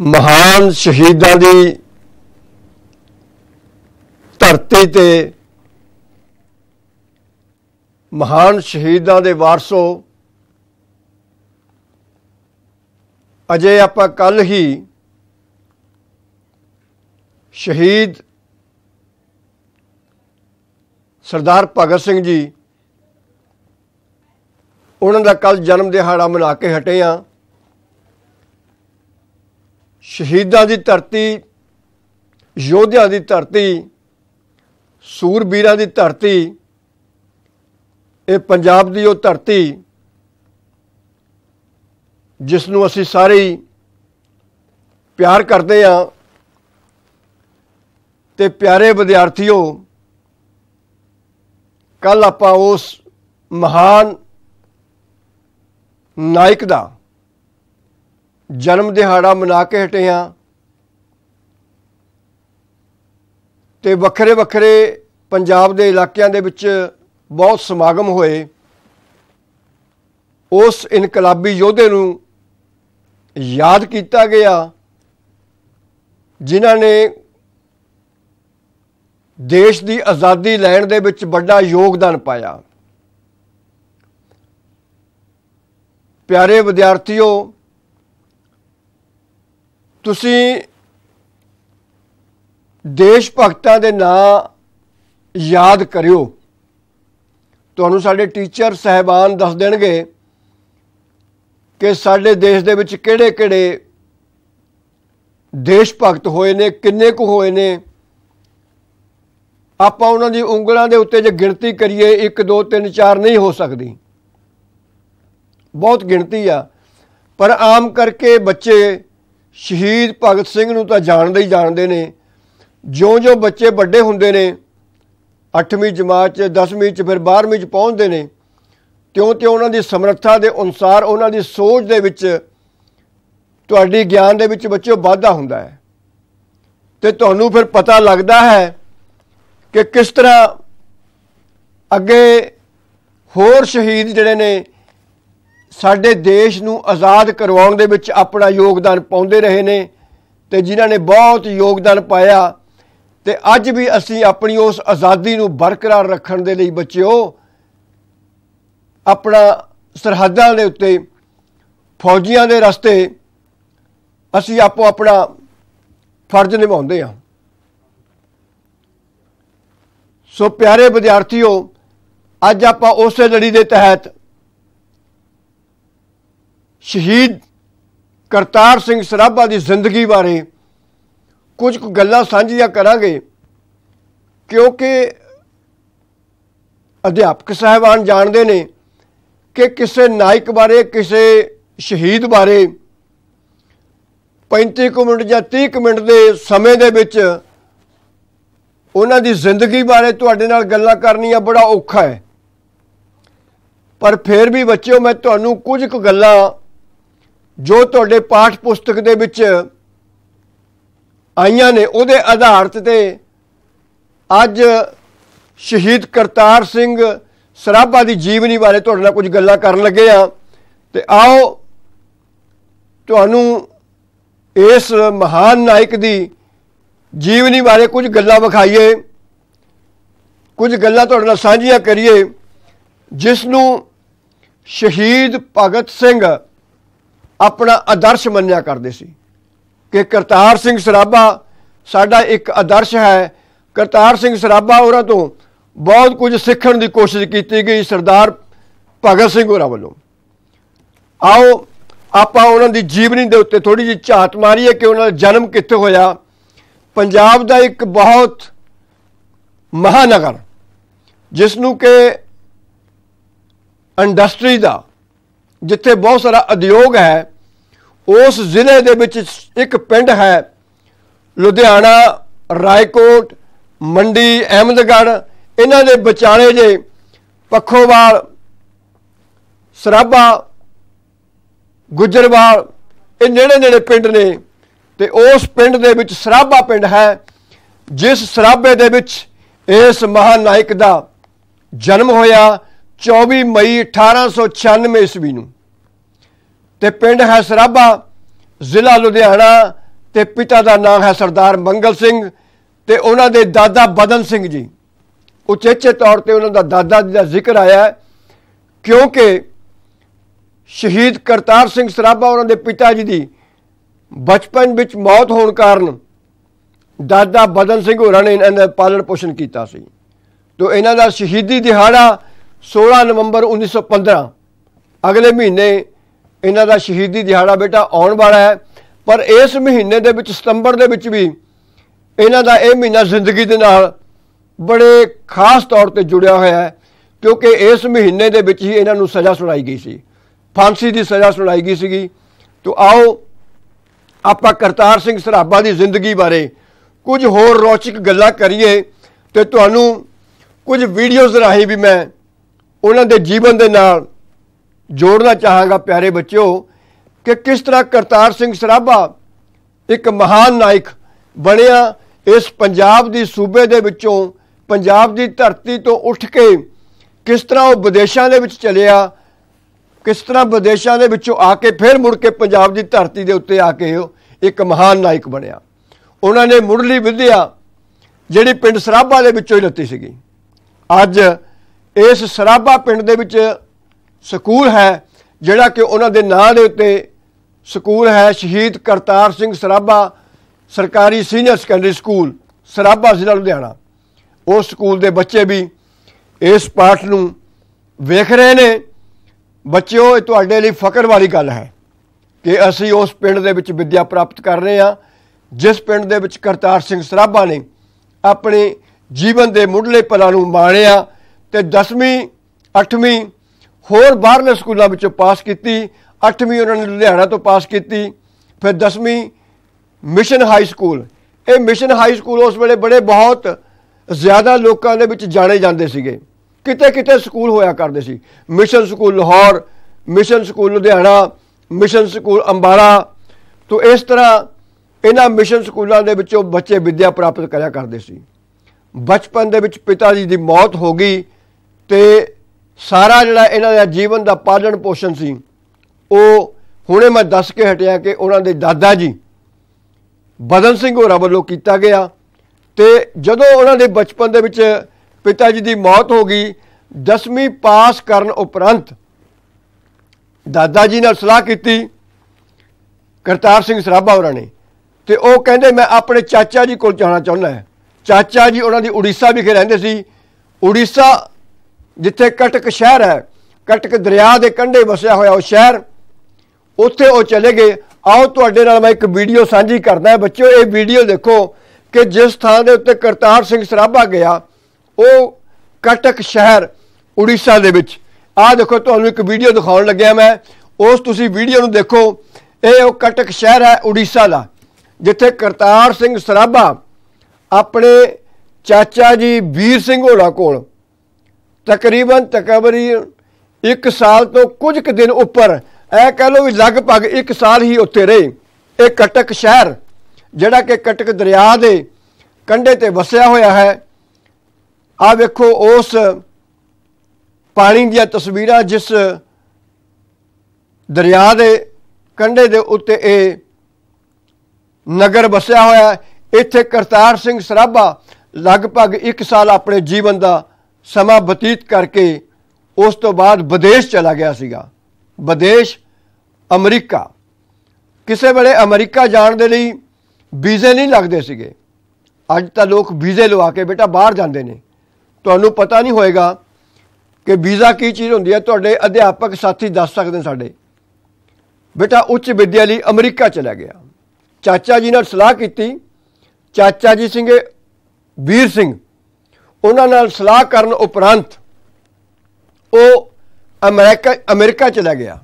ਮਹਾਨ ਸ਼ਹੀਦਾਂ ਦੀ ਧਰਤੀ ਤੇ ਮਹਾਨ ਸ਼ਹੀਦਾਂ ਦੇ ਵਾਰਸੋ ਅਜੇ ਆਪਾਂ ਕੱਲ ਹੀ ਸ਼ਹੀਦ ਸਰਦਾਰ ਭਗਤ ਸਿੰਘ ਜੀ, ਉਹਨਾਂ ਦਾ ਕੱਲ ਜਨਮ ਦਿਹਾੜਾ ਮਨਾ ਕੇ ਹਟੇ ਆ ਸ਼ਹੀਦਾਂ ਦੀ ਧਰਤੀ, ਯੋਧਿਆਂ ਦੀ ਧਰਤੀ, ਸੂਰਬੀਰਾਂ ਦੀ ਧਰਤੀ, ਇਹ ਪੰਜਾਬ ਦੀ ਉਹ ਧਰਤੀ, ਜਿਸ ਨੂੰ ਅਸੀਂ ਸਾਰੇ ਪਿਆਰ ਕਰਦੇ ਆ ਤੇ ਪਿਆਰੇ ਵਿਦਿਆਰਥੀਓ ਕੱਲ ਆਪਾਂ ਉਸ ਮਹਾਨ ਨਾਇਕ ਦਾ ਜਨਮ ਦਿਹਾੜਾ ਮਨਾ ਕੇ ਹਟੇ ਆ। ਤੇ ਵੱਖਰੇ ਵੱਖਰੇ ਪੰਜਾਬ ਦੇ ਇਲਾਕਿਆਂ ਦੇ ਵਿੱਚ ਬਹੁਤ ਸਮਾਗਮ ਹੋਏ। ਉਸ ਇਨਕਲਾਬੀ ਯੋਧੇ ਨੂੰ ਯਾਦ ਕੀਤਾ ਗਿਆ, ਜਿਨ੍ਹਾਂ ਨੇ ਦੇਸ਼ ਦੀ ਆਜ਼ਾਦੀ ਲੈਣ ਦੇ ਵਿੱਚ ਵੱਡਾ ਯੋਗਦਾਨ ਪਾਇਆ। ਪਿਆਰੇ ਵਿਦਿਆਰਥੀਓ ਤੁਸੀਂ ਦੇਸ਼ ਭਗਤਾਂ ਦੇ ਨਾਂ ਯਾਦ ਕਰਿਓ। ਤੁਹਾਨੂੰ ਸਾਡੇ ਟੀਚਰ ਸਹਿਬਾਨ ਦੱਸ ਦੇਣਗੇ ਕਿ ਸਾਡੇ ਦੇਸ਼ ਦੇ ਵਿੱਚ ਕਿਹੜੇ-ਕਿਹੜੇ ਦੇਸ਼ ਭਗਤ ਹੋਏ ਨੇ, ਕਿੰਨੇ ਕੁ ਹੋਏ ਨੇ। ਆਪਾਂ ਉਹਨਾਂ ਦੀ ਉਂਗਲਾਂ ਦੇ ਉੱਤੇ ਜੇ ਗਿਣਤੀ ਕਰੀਏ 1 2 3 4 ਨਹੀਂ ਹੋ ਸਕਦੀ। ਬਹੁਤ ਗਿਣਤੀ ਆ। ਪਰ ਆਮ ਕਰਕੇ ਬੱਚੇ ਸ਼ਹੀਦ ਭਗਤ ਸਿੰਘ ਨੂੰ ਤਾਂ ਜਾਣਦੇ ਹੀ ਜਾਣਦੇ ਨੇ। ਜਿਉਂ-ਜਿਉਂ ਬੱਚੇ ਵੱਡੇ ਹੁੰਦੇ ਨੇ 8ਵੀਂ ਜਮਾਤ 'ਚ 10ਵੀਂ 'ਚ, ਫਿਰ 12ਵੀਂ 'ਚ ਪਹੁੰਚਦੇ ਨੇ, ਤਿਉਂ-ਤਿਉਂ ਉਹਨਾਂ ਦੀ ਸਮਰੱਥਾ ਦੇ ਅਨੁਸਾਰ ਉਹਨਾਂ ਦੀ ਸੋਚ ਦੇ ਵਿੱਚ, ਤੁਹਾਡੀ ਗਿਆਨ ਦੇ ਵਿੱਚ ਬੱਚਿਓ ਵਾਧਾ ਹੁੰਦਾ ਹੈ। ਤੇ ਤੁਹਾਨੂੰ ਫਿਰ ਪਤਾ ਲੱਗਦਾ ਹੈ ਕਿ ਕਿਸ ਤਰ੍ਹਾਂ ਅੱਗੇ ਹੋਰ ਸ਼ਹੀਦ ਜਿਹੜੇ ਨੇ ਸਾਡੇ ਦੇਸ਼ ਨੂੰ ਆਜ਼ਾਦ ਕਰਵਾਉਣ ਦੇ ਵਿੱਚ ਆਪਣਾ ਯੋਗਦਾਨ ਪਾਉਂਦੇ ਰਹੇ ਨੇ ਤੇ ਜਿਨ੍ਹਾਂ ਨੇ ਬਹੁਤ ਯੋਗਦਾਨ ਪਾਇਆ ਤੇ ਅੱਜ ਵੀ ਅਸੀਂ ਆਪਣੀ ਉਸ ਆਜ਼ਾਦੀ ਨੂੰ ਬਰਕਰਾਰ ਰੱਖਣ ਦੇ ਲਈ ਬੱਚਿਓ, ਆਪਣਾ ਸਰਹੱਦਾਂ ਦੇ ਉੱਤੇ, ਫੌਜੀਆਂ ਦੇ ਰਸਤੇ ਅਸੀਂ ਆਪੋ ਆਪਣਾ ਫਰਜ਼ ਨਿਭਾਉਂਦੇ ਹਾਂ। ਸੋ ਪਿਆਰੇ ਵਿਦਿਆਰਥੀਓ, ਅੱਜ ਆਪਾਂ ਉਸੇ ਲੜੀ ਦੇ ਤਹਿਤ ਸ਼ਹੀਦ ਕਰਤਾਰ ਸਿੰਘ ਸਰਾਭਾ ਦੀ ਜ਼ਿੰਦਗੀ ਬਾਰੇ ਕੁਝ ਕੁ ਗੱਲਾਂ ਸਾਂਝੀਆਂ ਕਰਾਂਗੇ, ਕਿਉਂਕਿ ਅਧਿਆਪਕ ਸਹਿਬਾਨ ਜਾਣਦੇ ਨੇ ਕਿ ਕਿਸੇ ਨਾਇਕ ਬਾਰੇ, ਕਿਸੇ ਸ਼ਹੀਦ ਬਾਰੇ 35 ਮਿੰਟ ਜਾਂ 30 ਮਿੰਟ ਦੇ ਸਮੇਂ ਦੇ ਵਿੱਚ ਉਹਨਾਂ ਦੀ ਜ਼ਿੰਦਗੀ ਬਾਰੇ ਤੁਹਾਡੇ ਨਾਲ ਗੱਲਾਂ ਕਰਨੀਆਂ ਬੜਾ ਔਖਾ ਹੈ। ਪਰ ਫਿਰ ਵੀ ਬੱਚਿਓ, ਮੈਂ ਤੁਹਾਨੂੰ ਕੁਝ ਕੁ ਗੱਲਾਂ ਜੋ ਤੁਹਾਡੇ ਪਾਠ ਪੁਸਤਕ ਦੇ ਵਿੱਚ ਆਈਆਂ ਨੇ, ਉਹਦੇ ਆਧਾਰ ਤੇ ਅੱਜ ਸ਼ਹੀਦ ਕਰਤਾਰ ਸਿੰਘ ਸਰਾਭਾ ਦੀ ਜੀਵਨੀ ਬਾਰੇ ਤੁਹਾਡੇ ਨਾਲ ਕੁਝ ਗੱਲਾਂ ਕਰਨ ਲੱਗੇ ਆ। ਤੇ ਆਓ, ਤੁਹਾਨੂੰ ਇਸ ਮਹਾਨ ਨਾਇਕ ਦੀ ਜੀਵਨੀ ਬਾਰੇ ਕੁਝ ਗੱਲਾਂ ਵਿਖਾਈਏ। ਕੁਝ ਗੱਲਾਂ ਤੁਹਾਡੇ ਨਾਲ ਸਾਂਝੀਆਂ ਕਰੀਏ, ਜਿਸ ਨੂੰ ਸ਼ਹੀਦ ਭਗਤ ਸਿੰਘ ਆਪਣਾ ਆਦਰਸ਼ ਮੰਨਿਆ ਕਰਦੇ ਸੀ ਕਿ ਕਰਤਾਰ ਸਿੰਘ ਸਰਾਭਾ ਸਾਡਾ ਇੱਕ ਆਦਰਸ਼ ਹੈ। ਕਰਤਾਰ ਸਿੰਘ ਸਰਾਭਾ ਉਹਨਾਂ ਤੋਂ ਬਹੁਤ ਕੁਝ ਸਿੱਖਣ ਦੀ ਕੋਸ਼ਿਸ਼ ਕੀਤੀ ਗਈ ਸਰਦਾਰ ਭਗਤ ਸਿੰਘ ਹੋਰਾਂ ਵੱਲੋਂ। ਆਓ ਆਪਾਂ ਉਹਨਾਂ ਦੀ ਜੀਵਨੀ ਦੇ ਉੱਤੇ ਥੋੜੀ ਜਿਹੀ ਝਾਤ ਮਾਰੀਏ ਕਿ ਉਹਨਾਂ ਦਾ ਜਨਮ ਕਿੱਥੇ ਹੋਇਆ। ਪੰਜਾਬ ਦਾ ਇੱਕ ਬਹੁਤ ਮਹਾਨਗਰ ਜਿਸ ਨੂੰ ਕਿ ਇੰਡਸਟਰੀ ਦਾ ਜਿੱਥੇ ਬਹੁਤ ਸਾਰਾ ਉਦਯੋਗ ਹੈ, ਉਸ ਜ਼ਿਲ੍ਹੇ ਦੇ ਵਿੱਚ ਇੱਕ ਪਿੰਡ ਹੈ, ਲੁਧਿਆਣਾ, ਰਾਏਕੋਟ, ਮੰਡੀ, ਅਹਿਮਦਗੜ੍ਹ, ਇਹਨਾਂ ਦੇ ਵਿਚਾਲੇ ਜੇ ਪੱਖੋਵਾਲ, ਸਰਾਭਾ, ਗੁਜਰਵਾਲ, ਇਹ ਨੇੜੇ ਨੇੜੇ ਪਿੰਡ ਨੇ ਤੇ ਉਸ ਪਿੰਡ ਦੇ ਵਿੱਚ ਸਰਾਭਾ ਪਿੰਡ ਹੈ, ਜਿਸ ਸਰਾਭੇ ਦੇ ਵਿੱਚ ਇਸ ਮਹਾਨਾਇਕ ਦਾ ਜਨਮ ਹੋਇਆ 24 ਮਈ 1896 ਈਸਵੀ ਨੂੰ ਤੇ ਪਿੰਡ ਹੈ ਸਰਾਭਾ ਜ਼ਿਲ੍ਹਾ ਲੁਧਿਆਣਾ ਤੇ ਪਿਤਾ ਦਾ ਨਾਮ ਹੈ ਸਰਦਾਰ ਮੰਗਲ ਸਿੰਘ ਤੇ ਉਹਨਾਂ ਦੇ ਦਾਦਾ ਬਦਨ ਸਿੰਘ ਜੀ। ਉਚੇਚੇ ਤੌਰ ਤੇ ਉਹਨਾਂ ਦਾ ਦਾਦਾ ਜੀ ਦਾ ਜ਼ਿਕਰ ਆਇਆ ਕਿਉਂਕਿ ਸ਼ਹੀਦ ਕਰਤਾਰ ਸਿੰਘ ਸਰਾਭਾ ਉਹਨਾਂ ਦੇ ਪਿਤਾ ਜੀ ਦੀ ਬਚਪਨ ਵਿੱਚ ਮੌਤ ਹੋਣ ਕਾਰਨ ਦਾਦਾ ਬਦਨ ਸਿੰਘ ਹੋਰਾਂ ਨੇ ਇਹਨਾਂ ਦਾ ਪਾਲਣ ਪੋਸ਼ਣ ਕੀਤਾ ਸੀ। ਤੋਂ ਇਹਨਾਂ ਦਾ ਸ਼ਹੀਦੀ ਦਿਹਾੜਾ 16 ਨਵੰਬਰ 1915 ਅਗਲੇ ਮਹੀਨੇ ਇਹਨਾਂ ਦਾ ਸ਼ਹੀਦੀ ਦਿਹਾੜਾ ਬੇਟਾ ਆਉਣ ਵਾਲਾ ਹੈ, ਪਰ ਇਸ ਮਹੀਨੇ ਦੇ ਵਿੱਚ, ਸਤੰਬਰ ਦੇ ਵਿੱਚ ਵੀ ਇਹਨਾਂ ਦਾ ਇਹ ਮਹੀਨਾ ਜ਼ਿੰਦਗੀ ਦੇ ਨਾਲ ਬੜੇ ਖਾਸ ਤੌਰ ਤੇ ਜੁੜਿਆ ਹੋਇਆ ਹੈ, ਕਿਉਂਕਿ ਇਸ ਮਹੀਨੇ ਦੇ ਵਿੱਚ ਹੀ ਇਹਨਾਂ ਨੂੰ ਸਜ਼ਾ ਸੁਣਾਈ ਗਈ ਸੀ। ਫਾਂਸੀ ਦੀ ਸਜ਼ਾ ਸੁਣਾਈ ਗਈ ਸੀਗੀ। ਤੋਂ ਆਓ, ਆਪਾਂ ਕਰਤਾਰ ਸਿੰਘ ਸਰਾਭਾ ਦੀ ਜ਼ਿੰਦਗੀ ਬਾਰੇ ਕੁਝ ਹੋਰ ਰੌਚਕ ਗੱਲਾਂ ਕਰੀਏ ਤੇ ਤੁਹਾਨੂੰ ਕੁਝ ਵੀਡੀਓਜ਼ ਰਾਹੀਂ ਵੀ ਮੈਂ ਉਹਨਾਂ ਦੇ ਜੀਵਨ ਦੇ ਨਾਲ ਜੋੜਨਾ ਚਾਹਾਂਗਾ ਪਿਆਰੇ ਬੱਚਿਓ ਕਿ ਕਿਸ ਤਰ੍ਹਾਂ ਕਰਤਾਰ ਸਿੰਘ ਸਰਾਭਾ ਇੱਕ ਮਹਾਨ ਨਾਇਕ ਬਣਿਆ ਇਸ ਪੰਜਾਬ ਦੀ ਸੂਬੇ ਦੇ ਵਿੱਚੋਂ, ਪੰਜਾਬ ਦੀ ਧਰਤੀ ਤੋਂ ਉੱਠ ਕੇ ਕਿਸ ਤਰ੍ਹਾਂ ਉਹ ਵਿਦੇਸ਼ਾਂ ਦੇ ਵਿੱਚ ਚਲਿਆ, ਕਿਸ ਤਰ੍ਹਾਂ ਵਿਦੇਸ਼ਾਂ ਦੇ ਵਿੱਚੋਂ ਆ ਕੇ ਫਿਰ ਮੁੜ ਕੇ ਪੰਜਾਬ ਦੀ ਧਰਤੀ ਦੇ ਉੱਤੇ ਆ ਕੇ ਉਹ ਇੱਕ ਮਹਾਨ ਨਾਇਕ ਬਣਿਆ। ਉਹਨਾਂ ਨੇ ਮੁੱਢਲੀ ਵਿਦਿਆ ਜਿਹੜੀ ਪਿੰਡ ਸਰਾਭਾ ਦੇ ਵਿੱਚੋਂ ਹੀ ਲੱਤੀ ਸੀਗੀ। ਅੱਜ ਇਸ ਸਰਾਭਾ ਪਿੰਡ ਦੇ ਵਿੱਚ ਸਕੂਲ ਹੈ, ਜਿਹੜਾ ਕਿ ਉਹਨਾਂ ਦੇ ਨਾਂ ਦੇ ਉੱਤੇ ਸਕੂਲ ਹੈ, ਸ਼ਹੀਦ ਕਰਤਾਰ ਸਿੰਘ ਸਰਾਭਾ ਸਰਕਾਰੀ ਸੀਨੀਅਰ ਸੈਕੰਡਰੀ ਸਕੂਲ, ਸਰਾਭਾ ਜ਼ਿਲ੍ਹਾ ਲੁਧਿਆਣਾ। ਉਸ ਸਕੂਲ ਦੇ ਬੱਚੇ ਵੀ ਇਸ ਪਾਠ ਨੂੰ ਵੇਖ ਰਹੇ ਨੇ। ਬੱਚਿਓ, ਇਹ ਤੁਹਾਡੇ ਲਈ ਫਕਰ ਵਾਲੀ ਗੱਲ ਹੈ ਕਿ ਅਸੀਂ ਉਸ ਪਿੰਡ ਦੇ ਵਿੱਚ ਵਿੱਦਿਆ ਪ੍ਰਾਪਤ ਕਰ ਰਹੇ ਹਾਂ, ਜਿਸ ਪਿੰਡ ਦੇ ਵਿੱਚ ਕਰਤਾਰ ਸਿੰਘ ਸਰਾਭਾ ਨੇ ਆਪਣੇ ਜੀਵਨ ਦੇ ਮੁੱਢਲੇ ਪਲਾਂ ਨੂੰ ਮਾਣਿਆ। ਤੇ 10ਵੀਂ 8ਵੀਂ ਹੋਰ ਬਾਹਰਲੇ ਸਕੂਲਾਂ ਵਿੱਚੋਂ ਪਾਸ ਕੀਤੀ। 8ਵੀਂ ਉਹਨਾਂ ਨੇ ਲੁਧਿਆਣਾ ਤੋਂ ਪਾਸ ਕੀਤੀ। ਫਿਰ 10ਵੀਂ ਮਿਸ਼ਨ ਹਾਈ ਸਕੂਲ। ਇਹ ਮਿਸ਼ਨ ਹਾਈ ਸਕੂਲ ਉਸ ਵੇਲੇ ਬੜੇ ਬਹੁਤ ਜ਼ਿਆਦਾ ਲੋਕਾਂ ਦੇ ਵਿੱਚ ਜਾਣੇ ਜਾਂਦੇ ਸੀਗੇ। ਕਿਤੇ ਕਿਤੇ ਸਕੂਲ ਹੋਇਆ ਕਰਦੇ ਸੀ। Mission school Lahore, mission school Ludhiana, mission school Ambala. ਤੋਂ ਇਸ ਤਰ੍ਹਾਂ ਇਹਨਾਂ ਮਿਸ਼ਨ ਸਕੂਲਾਂ ਦੇ ਵਿੱਚੋਂ ਬੱਚੇ ਵਿੱਦਿਆ ਪ੍ਰਾਪਤ ਕਰਿਆ ਕਰਦੇ ਸੀ। ਬਚਪਨ ਦੇ ਵਿੱਚ ਪਿਤਾ ਜੀ ਦੀ ਮੌਤ ਹੋ ਗਈ। ਤੇ ਸਾਰਾ ਜਿਹੜਾ ਇਹਨਾਂ ਦਾ ਜੀਵਨ ਦਾ ਪਾਲਣ ਪੋਸ਼ਣ ਸੀ, ਉਹ ਹੁਣੇ ਮੈਂ ਦੱਸ ਕੇ ਹਟਿਆ ਕਿ ਉਹਨਾਂ ਦੇ ਦਾਦਾ ਜੀ ਬਦਨ ਸਿੰਘ ਹੋਰਾਂ ਵੱਲੋਂ ਕੀਤਾ ਗਿਆ ਤੇ ਜਦੋਂ ਉਹਨਾਂ ਦੇ ਬਚਪਨ ਦੇ ਵਿੱਚ ਪਿਤਾ ਜੀ ਦੀ ਮੌਤ ਹੋ ਗਈ 10ਵੀਂ ਪਾਸ ਕਰਨ ਉਪਰੰਤ ਦਾਦਾ ਜੀ ਨਾਲ ਸਲਾਹ ਕੀਤੀ, ਕਰਤਾਰ ਸਿੰਘ ਸਰਾਭਾ ਹੋਰਾਂ ਨੇ ਤੇ ਉਹ ਕਹਿੰਦੇ, ਮੈਂ ਆਪਣੇ ਚਾਚਾ ਜੀ ਕੋਲ ਜਾਣਾ ਚਾਹੁੰਦਾ ਹਾਂ। ਚਾਚਾ ਜੀ ਉਹਨਾਂ ਦੀ ਉੜੀਸਾ ਵਿਖੇ ਰਹਿੰਦੇ ਸੀ। ਉੜੀਸਾ ਜਿੱਥੇ ਕਟਕ ਸ਼ਹਿਰ ਹੈ, ਕਟਕ ਦਰਿਆ ਦੇ ਕੰਢੇ ਵਸਿਆ ਹੋਇਆ ਉਹ ਸ਼ਹਿਰ, ਉੱਥੇ ਉਹ ਚਲੇ ਗਏ। ਆਓ ਤੁਹਾਡੇ ਨਾਲ ਮੈਂ ਇੱਕ ਵੀਡੀਓ ਸਾਂਝੀ ਕਰਦਾ ਹਾਂ। ਬੱਚਿਓ, ਇਹ ਵੀਡੀਓ ਦੇਖੋ ਕਿ ਜਿਸ ਥਾਂ ਦੇ ਉੱਤੇ ਕਰਤਾਰ ਸਿੰਘ ਸਰਾਭਾ ਗਿਆ, ਉਹ ਕਟਕ ਸ਼ਹਿਰ, ਉੜੀਸਾ ਦੇ ਵਿੱਚ। ਆਹ ਦੇਖੋ, ਤੁਹਾਨੂੰ ਇੱਕ ਵੀਡੀਓ ਦਿਖਾਉਣ ਲੱਗਿਆ ਮੈਂ। ਉਸ ਤੁਸੀਂ ਵੀਡੀਓ ਨੂੰ ਦੇਖੋ, ਇਹ ਉਹ ਕਟਕ ਸ਼ਹਿਰ ਹੈ, ਉੜੀਸਾ ਦਾ, ਜਿੱਥੇ ਕਰਤਾਰ ਸਿੰਘ ਸਰਾਭਾ ਆਪਣੇ ਚਾਚਾ ਜੀ ਵੀਰ ਸਿੰਘ ਹੋਣਾ ਕੋਲ ਤਕਰੀਬਨ ਤਕਬਰੀ 1 ਸਾਲ ਤੋਂ ਕੁਝ ਕੁ ਦਿਨ ਉੱਪਰ ਇਹ ਕਹਿ ਲੋ ਵੀ ਲਗਭਗ 1 ਸਾਲ ਹੀ ਉੱਤੇ ਰਹੇ। ਇਹ ਕਟਕ ਸ਼ਹਿਰ, ਜਿਹੜਾ ਕਿ ਕਟਕ ਦਰਿਆ ਦੇ ਕੰਢੇ ਤੇ ਵਸਿਆ ਹੋਇਆ ਹੈ। ਆ ਵੇਖੋ ਉਸ ਪਾਣੀ ਦੀਆਂ ਤਸਵੀਰਾਂ ਜਿਸ ਦਰਿਆ ਦੇ ਕੰਢੇ ਦੇ ਉੱਤੇ ਇਹ ਨਗਰ ਵਸਿਆ ਹੋਇਆ ਇੱਥੇ ਕਰਤਾਰ ਸਿੰਘ ਸਰਾਭਾ ਲਗਭਗ 1 ਸਾਲ ਆਪਣੇ ਜੀਵਨ ਦਾ ਸਮਾਂ ਬਤੀਤ ਕਰਕੇ ਉਸ ਤੋਂ ਬਾਅਦ ਵਿਦੇਸ਼ ਚਲਾ ਗਿਆ ਸੀਗਾ। ਵਿਦੇਸ਼, ਅਮਰੀਕਾ। ਕਿਸੇ ਵੇਲੇ ਅਮਰੀਕਾ ਜਾਣ ਦੇ ਲਈ ਵੀਜ਼ੇ ਨਹੀਂ ਲੱਗਦੇ ਸੀਗੇ। ਅੱਜ ਤਾਂ ਲੋਕ ਵੀਜ਼ੇ ਲਵਾ ਕੇ ਬੇਟਾ ਬਾਹਰ ਜਾਂਦੇ ਨੇ। ਤੁਹਾਨੂੰ ਪਤਾ ਨਹੀਂ ਹੋਏਗਾ ਕਿ ਵੀਜ਼ਾ ਕੀ ਚੀਜ਼ ਹੁੰਦੀ ਹੈ, ਤੁਹਾਡੇ ਅਧਿਆਪਕ ਸਾਥੀ ਦੱਸ ਸਕਦੇ ਸਾਡੇ। ਬੇਟਾ ਉੱਚ ਵਿਦਿਆ ਲਈ ਅਮਰੀਕਾ ਚਲਾ ਗਿਆ। ਚਾਚਾ ਜੀ ਨਾਲ ਸਲਾਹ ਕੀਤੀ। ਚਾਚਾ ਜੀ ਸਿੰਘੇ ਵੀਰ ਸਿੰਘ। ਉਹਨਾਂ ਨਾਲ ਸਲਾਹ ਕਰਨ ਉਪਰੰਤ ਉਹ ਅਮਰੀਕਾ ਅਮਰੀਕਾ ਚਲਾ ਗਿਆ।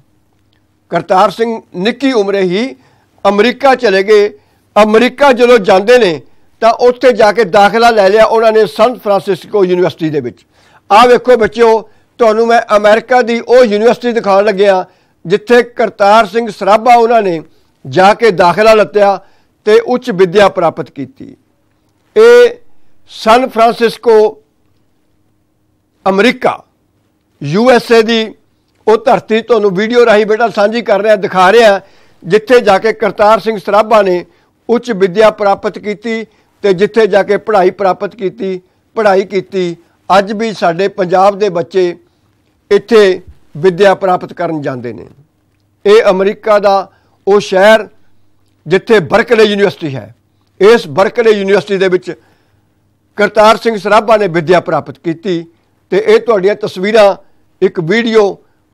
ਕਰਤਾਰ ਸਿੰਘ ਨਿੱਕੀ ਉਮਰੇ ਹੀ ਅਮਰੀਕਾ ਚਲੇ ਗਏ। ਅਮਰੀਕਾ ਜਦੋਂ ਜਾਂਦੇ ਨੇ, ਤਾਂ ਉੱਥੇ ਜਾ ਕੇ ਦਾਖਲਾ ਲੈ ਲਿਆ ਉਹਨਾਂ ਨੇ ਸਨ ਫਰਾਂਸਿਸਕੋ ਯੂਨੀਵਰਸਿਟੀ ਦੇ ਵਿੱਚ। ਆਹ ਵੇਖੋ ਬੱਚਿਓ, ਤੁਹਾਨੂੰ ਮੈਂ ਅਮਰੀਕਾ ਦੀ ਉਹ ਯੂਨੀਵਰਸਿਟੀ ਦਿਖਾਉਣ ਲੱਗਿਆ, ਜਿੱਥੇ ਕਰਤਾਰ ਸਿੰਘ ਸਰਾਭਾ ਉਹਨਾਂ ਨੇ ਜਾ ਕੇ ਦਾਖਲਾ ਲੱਤਿਆ ਤੇ ਉੱਚ ਵਿੱਦਿਆ ਪ੍ਰਾਪਤ ਕੀਤੀ। ਇਹ San Francisco America U S A ਦੀ ਉਹ ਧਰਤੀ ਤੁਹਾਨੂੰ ਵੀਡੀਓ ਰਾਹੀਂ ਬੇਟਾ ਸਾਂਝੀ ਕਰ ਰਿਹਾ, ਦਿਖਾ ਰਿਹਾ, ਜਿੱਥੇ ਜਾ ਕੇ ਕਰਤਾਰ ਸਿੰਘ ਸਰਾਭਾ ਨੇ ਉੱਚ ਵਿੱਦਿਆ ਪ੍ਰਾਪਤ ਕੀਤੀ ਤੇ ਜਿੱਥੇ ਜਾ ਕੇ ਪੜ੍ਹਾਈ ਪ੍ਰਾਪਤ ਕੀਤੀ, ਪੜ੍ਹਾਈ ਕੀਤੀ, ਅੱਜ ਵੀ ਸਾਡੇ ਪੰਜਾਬ ਦੇ ਬੱਚੇ ਇੱਥੇ ਵਿੱਦਿਆ ਪ੍ਰਾਪਤ ਕਰਨ ਜਾਂਦੇ ਨੇ। ਇਹ ਅਮਰੀਕਾ ਦਾ ਉਹ ਸ਼ਹਿਰ ਜਿੱਥੇ ਬਰਕਲੇ ਯੂਨੀਵਰਸਿਟੀ ਹੈ। ਇਸ ਬਰਕਲੇ ਯੂਨੀਵਰਸਿਟੀ ਦੇ ਵਿੱਚ ਕਰਤਾਰ ਸਿੰਘ ਸਰਾਭਾ ਨੇ ਵਿੱਦਿਆ ਪ੍ਰਾਪਤ ਕੀਤੀ ਤੇ ਇਹ ਤੁਹਾਡੀਆਂ ਤਸਵੀਰਾਂ ਇੱਕ ਵੀਡੀਓ